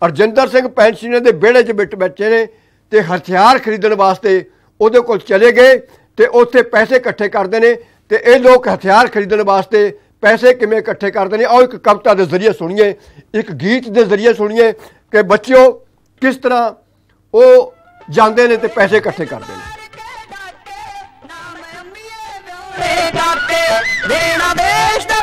ਅਰਜਿੰਦਰ ਸਿੰਘ ਪੈਨਸ਼ਨੀਆ ਦੇ ਵਿਹੜੇ 'ਚ ਬਿੱਟ ਬੈਠੇ ਨੇ ਤੇ ਹਥਿਆਰ ਖਰੀਦਣ ਵਾਸਤੇ ਉਹਦੇ ਕੋਲ ਚਲੇ ਗਏ ਤੇ ਉੱਥੇ ਪੈਸੇ ਇਕੱਠੇ ਕਰਦੇ ਨੇ ਤੇ ਇਹ ਲੋਕ ਹਥਿਆਰ ਖਰੀਦਣ ਵਾਸਤੇ ਪੈਸੇ ਕਿਵੇਂ ਇਕੱਠੇ ਕਰਦੇ ਨੇ? ਆਓ ਇੱਕ ਕਵਿਤਾ ਦੇ ਜ਼ਰੀਏ ਸੁਣੀਏ, ਇੱਕ ਗੀਤ ਦੇ ਜ਼ਰੀਏ ਸੁਣੀਏ ਕਿ ਬੱਚਿਓ, ਕਿਸ ਤਰ੍ਹਾਂ ਉਹ ਜਾਂਦੇ ਨੇ ਤੇ ਪੈਸੇ ਇਕੱਠੇ ਕਰਦੇ ਨੇ? ਦੇਣਾ ਦੇਸ਼ ਦਾ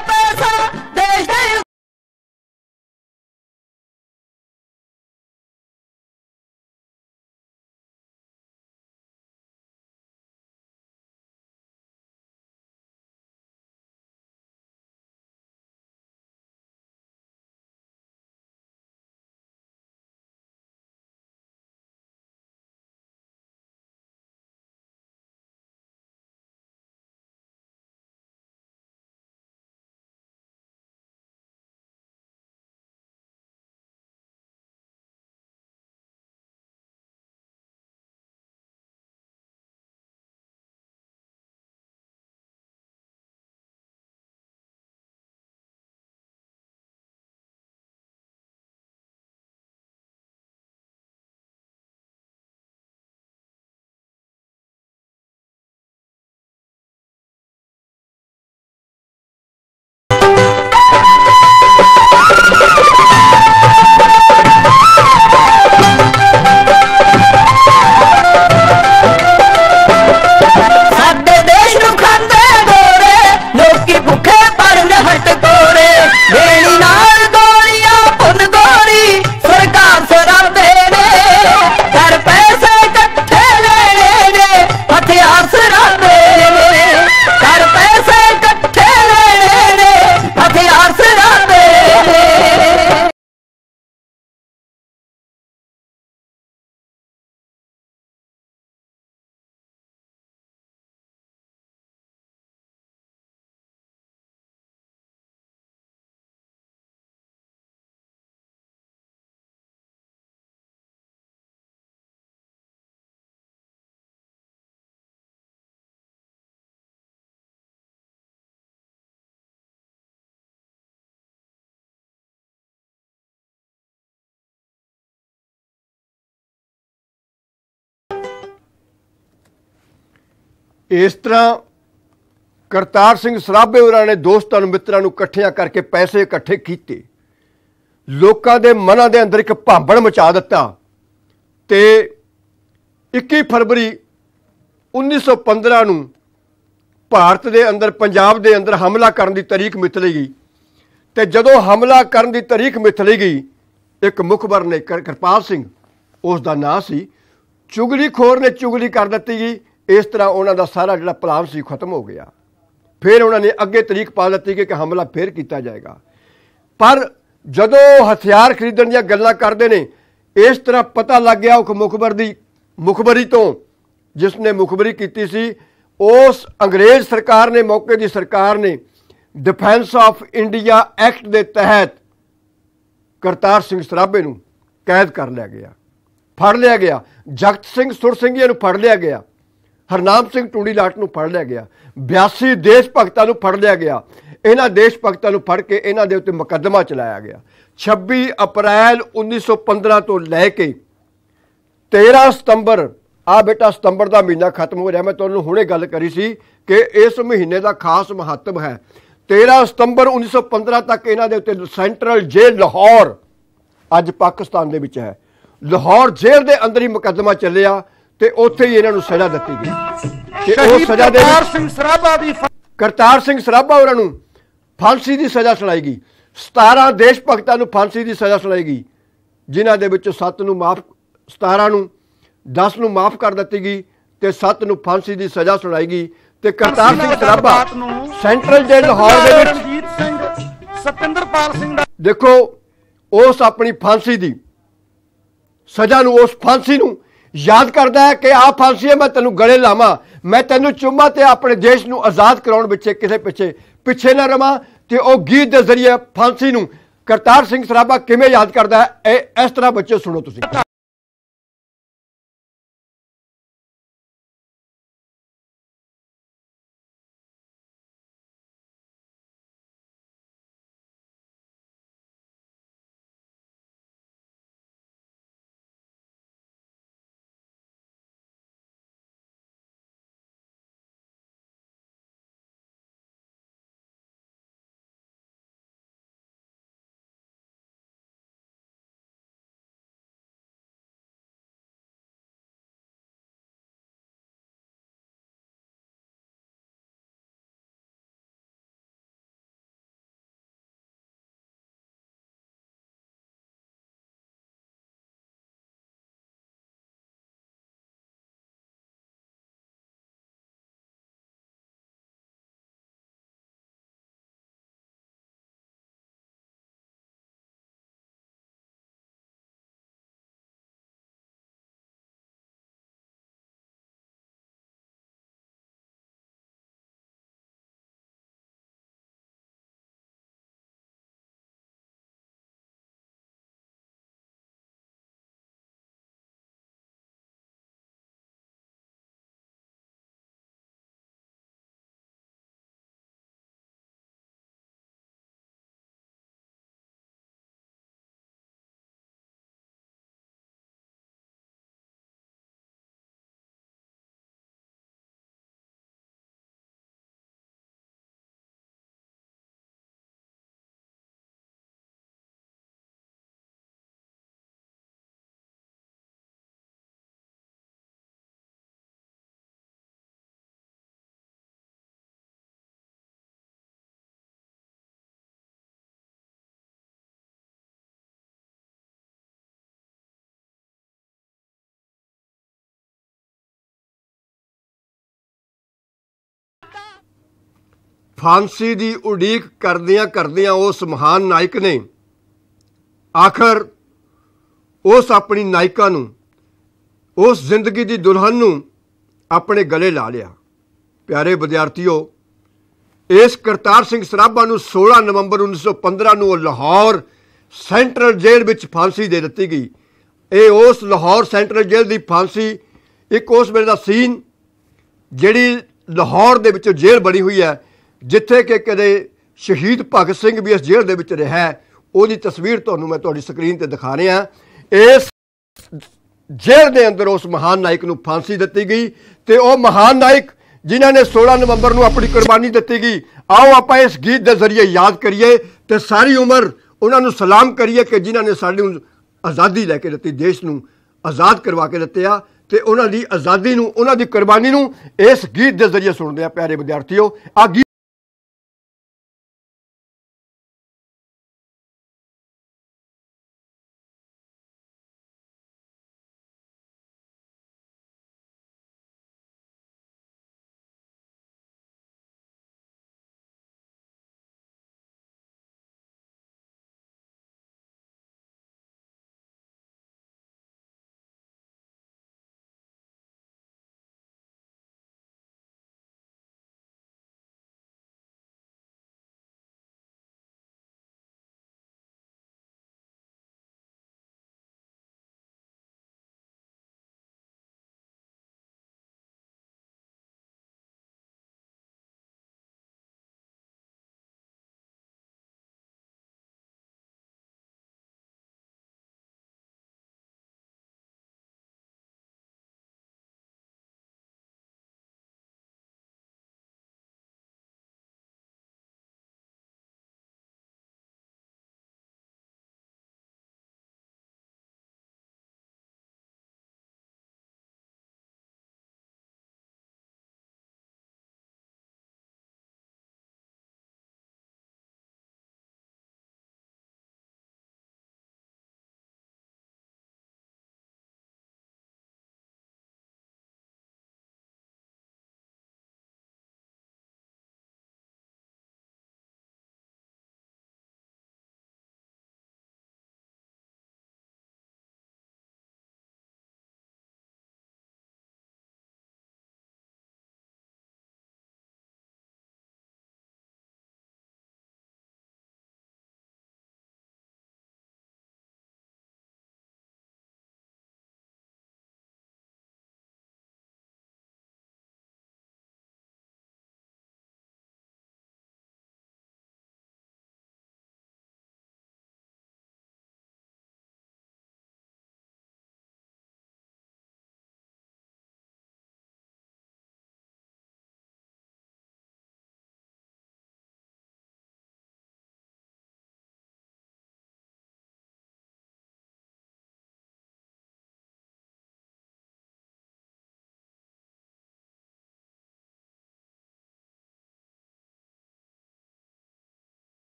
ਇਸ ਤਰ੍ਹਾਂ ਕਰਤਾਰ ਸਿੰਘ ਸਰਾਭੇ ਹੋਰਾਂ ਨੇ ਦੋਸਤਾਂ ਨੂੰ, ਮਿੱਤਰਾਂ ਨੂੰ ਇਕੱਠਿਆਂ ਕਰਕੇ ਪੈਸੇ ਇਕੱਠੇ ਕੀਤੇ। ਲੋਕਾਂ ਦੇ ਮਨਾਂ ਦੇ ਅੰਦਰ ਇੱਕ ਭਾਂਬੜ ਮਚਾ ਦਿੱਤਾ ਤੇ 21 ਫਰਵਰੀ 1915 ਨੂੰ ਭਾਰਤ ਦੇ ਅੰਦਰ, ਪੰਜਾਬ ਦੇ ਅੰਦਰ ਹਮਲਾ ਕਰਨ ਦੀ ਤਾਰੀਖ ਮਿਥ ਲਈ ਗਈ ਤੇ ਜਦੋਂ ਹਮਲਾ ਕਰਨ ਦੀ ਤਾਰੀਖ ਮਿਥ ਲਈ ਗਈ, ਇੱਕ ਮੁਖਬਰ ਨੇ ਕਿਰਪਾਲ ਸਿੰਘ, ਉਸ ਦਾ ਨਾਂ ਸੀ ਚੁਗਲੀਖੋਰ ਨੇ ਚੁਗਲੀ ਕਰ ਦਿੱਤੀ ਗਈ। ਇਸ ਤਰ੍ਹਾਂ ਉਹਨਾਂ ਦਾ ਸਾਰਾ ਜਿਹੜਾ ਪਲਾਨ ਸੀ ਖਤਮ ਹੋ ਗਿਆ। ਫਿਰ ਉਹਨਾਂ ਨੇ ਅੱਗੇ ਤਰੀਕ ਪਾ ਦਿੱਤੀ ਕਿ ਹਮਲਾ ਫਿਰ ਕੀਤਾ ਜਾਏਗਾ। ਪਰ ਜਦੋਂ ਹਥਿਆਰ ਖਰੀਦਣ ਦੀਆਂ ਗੱਲਾਂ ਕਰਦੇ ਨੇ, ਇਸ ਤਰ੍ਹਾਂ ਪਤਾ ਲੱਗ ਗਿਆ ਉਹ ਮੁਖਬਰ ਦੀ ਮੁਖਬਰੀ ਤੋਂ ਜਿਸ ਨੇ ਮੁਖਬਰੀ ਕੀਤੀ ਸੀ, ਉਸ ਅੰਗਰੇਜ਼ ਸਰਕਾਰ ਨੇ, ਮੌਕੇ ਦੀ ਸਰਕਾਰ ਨੇ ਡਿਫੈਂਸ ਆਫ ਇੰਡੀਆ ਐਕਟ ਦੇ ਤਹਿਤ ਕਰਤਾਰ ਸਿੰਘ ਸਰਾਭੇ ਨੂੰ ਕੈਦ ਕਰ ਲਿਆ ਗਿਆ। ਫੜ ਲਿਆ ਗਿਆ। ਜਗਤ ਸਿੰਘ ਸੁਰ ਸਿੰਘੀਆਂ ਨੂੰ ਫੜ ਲਿਆ ਗਿਆ। ਹਰਨਾਮ ਸਿੰਘ ਟੂੜੀ ਲਾਟ ਨੂੰ ਫੜ ਲਿਆ ਗਿਆ। 82 ਦੇਸ਼ ਭਗਤਾਂ ਨੂੰ ਫੜ ਲਿਆ ਗਿਆ। ਇਹਨਾਂ ਦੇਸ਼ ਭਗਤਾਂ ਨੂੰ ਫੜ ਕੇ ਇਹਨਾਂ ਦੇ ਉੱਤੇ ਮੁਕੱਦਮਾ ਚਲਾਇਆ ਗਿਆ। 26 ਅਪ੍ਰੈਲ 1915 ਤੋਂ ਲੈ ਕੇ 13 ਸਤੰਬਰ ਆ ਬੇਟਾ ਸਤੰਬਰ ਦਾ ਮਹੀਨਾ ਖਤਮ ਹੋ ਰਿਹਾ। ਮੈਂ ਤੁਹਾਨੂੰ ਹੁਣੇ ਗੱਲ ਕਰੀ ਸੀ ਕਿ ਇਸ ਮਹੀਨੇ ਦਾ ਖਾਸ ਮਹੱਤਵ ਹੈ। 13 ਸਤੰਬਰ 1915 ਤੱਕ ਇਹਨਾਂ ਦੇ ਉੱਤੇ ਸੈਂਟਰਲ ਜੇਲ੍ਹ ਲਾਹੌਰ, ਅੱਜ ਪਾਕਿਸਤਾਨ ਦੇ ਵਿੱਚ ਹੈ। ਲਾਹੌਰ ਜੇਲ੍ਹ ਦੇ ਅੰਦਰ ਹੀ ਮੁਕੱਦਮਾ ਚੱਲਿਆ। ਤੇ ਉੱਥੇ ਹੀ ਇਹਨਾਂ ਨੂੰ ਸਜ਼ਾ ਦਿੱਤੀ ਗਈ। ਤੇ ਉਹ ਸਜ਼ਾ ਦੇ ਕਰਤਾਰ ਸਿੰਘ ਸਰਾਭਾ ਦੀ ਕਰਤਾਰ ਸਿੰਘ ਸਰਾਭਾ ਉਹਨਾਂ ਨੂੰ ਫਾਂਸੀ ਦੀ ਸਜ਼ਾ ਸੁਣਾਈ ਗਈ। 17 ਦੇਸ਼ ਭਗਤਾਂ ਨੂੰ ਫਾਂਸੀ ਦੀ ਸਜ਼ਾ ਸੁਣਾਈ ਗਈ। ਜਿਨ੍ਹਾਂ ਦੇ ਵਿੱਚੋਂ 7 ਨੂੰ ਮਾਫ 17 ਨੂੰ 10 ਨੂੰ ਮਾਫ ਕਰ ਦਿੱਤੀ ਗਈ ਤੇ 7 ਨੂੰ ਫਾਂਸੀ ਦੀ ਸਜ਼ਾ ਸੁਣਾਈ ਗਈ ਤੇ ਕਰਤਾਰ ਸਿੰਘ ਸਰਾਭਾ ਸੈਂਟਰਲ ਜੇਲ੍ਹ ਲਾਹੌਰ ਦੇ ਵਿੱਚ ਰਣਜੀਤ ਸਿੰਘ ਸਤਿੰਦਰਪਾਲ ਸਿੰਘ ਦਾ ਦੇਖੋ ਉਸ ਆਪਣੀ ਫਾਂਸੀ ਦੀ ਸਜ਼ਾ ਨੂੰ ਉਸ ਫਾਂਸੀ ਨੂੰ ਯਾਦ ਕਰਦਾ ਹੈ ਕਿ ਆ ਫਾਂਸੀ ਹੈ ਮੈਂ ਤੈਨੂੰ ਗਲੇ ਲਾਵਾਂ। ਮੈਂ ਤੈਨੂੰ ਚੁੰਮਾ ਤੇ ਆਪਣੇ ਦੇਸ਼ ਨੂੰ ਆਜ਼ਾਦ ਕਰਾਉਣ ਵਿੱਚ ਕਿਸੇ ਪਿੱਛੇ ਪਿੱਛੇ ਨਾ ਰਵਾਂ ਤੇ ਉਹ ਗੀਤ ਦੇ ਜ਼ਰੀਏ ਫਾਂਸੀ ਨੂੰ ਕਰਤਾਰ ਸਿੰਘ ਸਰਾਭਾ ਕਿਵੇਂ ਯਾਦ ਕਰਦਾ ਹੈ, ਇਹ ਇਸ ਤਰ੍ਹਾਂ ਬੱਚੇ ਸੁਣੋ ਤੁਸੀਂ। ਫਾਂਸੀ ਦੀ ਉਡੀਕ ਕਰਦਿਆਂ ਕਰਦਿਆਂ ਉਸ ਮਹਾਨ ਨਾਇਕ ਨੇ ਆਖਰ ਉਸ ਆਪਣੀ ਨਾਇਕਾ ਨੂੰ, ਉਸ ਜ਼ਿੰਦਗੀ ਦੀ ਦੁਲਹਨ ਨੂੰ ਆਪਣੇ ਗਲੇ ਲਾ ਲਿਆ। ਪਿਆਰੇ ਵਿਦਿਆਰਥੀਓ, ਇਸ ਕਰਤਾਰ ਸਿੰਘ ਸਰਾਭਾ ਨੂੰ 16 ਨਵੰਬਰ 1915 ਨੂੰ ਲਾਹੌਰ ਸੈਂਟਰਲ ਜੇਲ੍ਹ ਵਿੱਚ ਫਾਂਸੀ ਦੇ ਦਿੱਤੀ ਗਈ। ਇਹ ਉਸ ਲਾਹੌਰ ਸੈਂਟਰਲ ਜੇਲ੍ਹ ਦੀ ਫਾਂਸੀ ਇੱਕ ਉਸ ਵੇਲੇ ਦਾ ਸੀਨ ਜਿਹੜੀ ਲਾਹੌਰ ਦੇ ਵਿੱਚੋਂ ਜੇਲ੍ਹ ਬਣੀ ਹੋਈ ਹੈ। ਜਿੱਥੇ ਕਿ ਕਦੇ ਸ਼ਹੀਦ ਭਗਤ ਸਿੰਘ ਵੀ ਇਸ ਜੇਲ੍ਹ ਦੇ ਵਿੱਚ ਰਿਹਾ ਉਹਦੀ ਤਸਵੀਰ ਤੁਹਾਨੂੰ ਮੈਂ ਤੁਹਾਡੀ ਸਕਰੀਨ ਤੇ ਦਿਖਾ ਰਿਹਾ। ਇਸ ਜੇਲ੍ਹ ਦੇ ਅੰਦਰ ਉਸ ਮਹਾਨ ਨਾਇਕ ਨੂੰ ਫਾਂਸੀ ਦਿੱਤੀ ਗਈ ਤੇ ਉਹ ਮਹਾਨ ਨਾਇਕ ਜਿਨ੍ਹਾਂ ਨੇ 16 ਨਵੰਬਰ ਨੂੰ ਆਪਣੀ ਕੁਰਬਾਨੀ ਦਿੱਤੀ ਗਈ, ਆਓ ਆਪਾਂ ਇਸ ਗੀਤ ਦੇ ਜ਼ਰੀਏ ਯਾਦ ਕਰੀਏ ਤੇ ਸਾਰੀ ਉਮਰ ਉਹਨਾਂ ਨੂੰ ਸਲਾਮ ਕਰੀਏ ਕਿ ਜਿਨ੍ਹਾਂ ਨੇ ਸਾਨੂੰ ਆਜ਼ਾਦੀ ਲੈ ਕੇ ਦਿੱਤੀ, ਦੇਸ਼ ਨੂੰ ਆਜ਼ਾਦ ਕਰਵਾ ਕੇ ਦਿੱਤਿਆ ਤੇ ਉਹਨਾਂ ਦੀ ਆਜ਼ਾਦੀ ਨੂੰ, ਉਹਨਾਂ ਦੀ ਕੁਰਬਾਨੀ ਨੂੰ ਇਸ ਗੀਤ ਦੇ ਜ਼ਰੀਏ ਸੁਣਦੇ ਆ ਪਿਆਰੇ ਵਿਦਿਆਰਥੀਓ। ਆ ਗੀਤ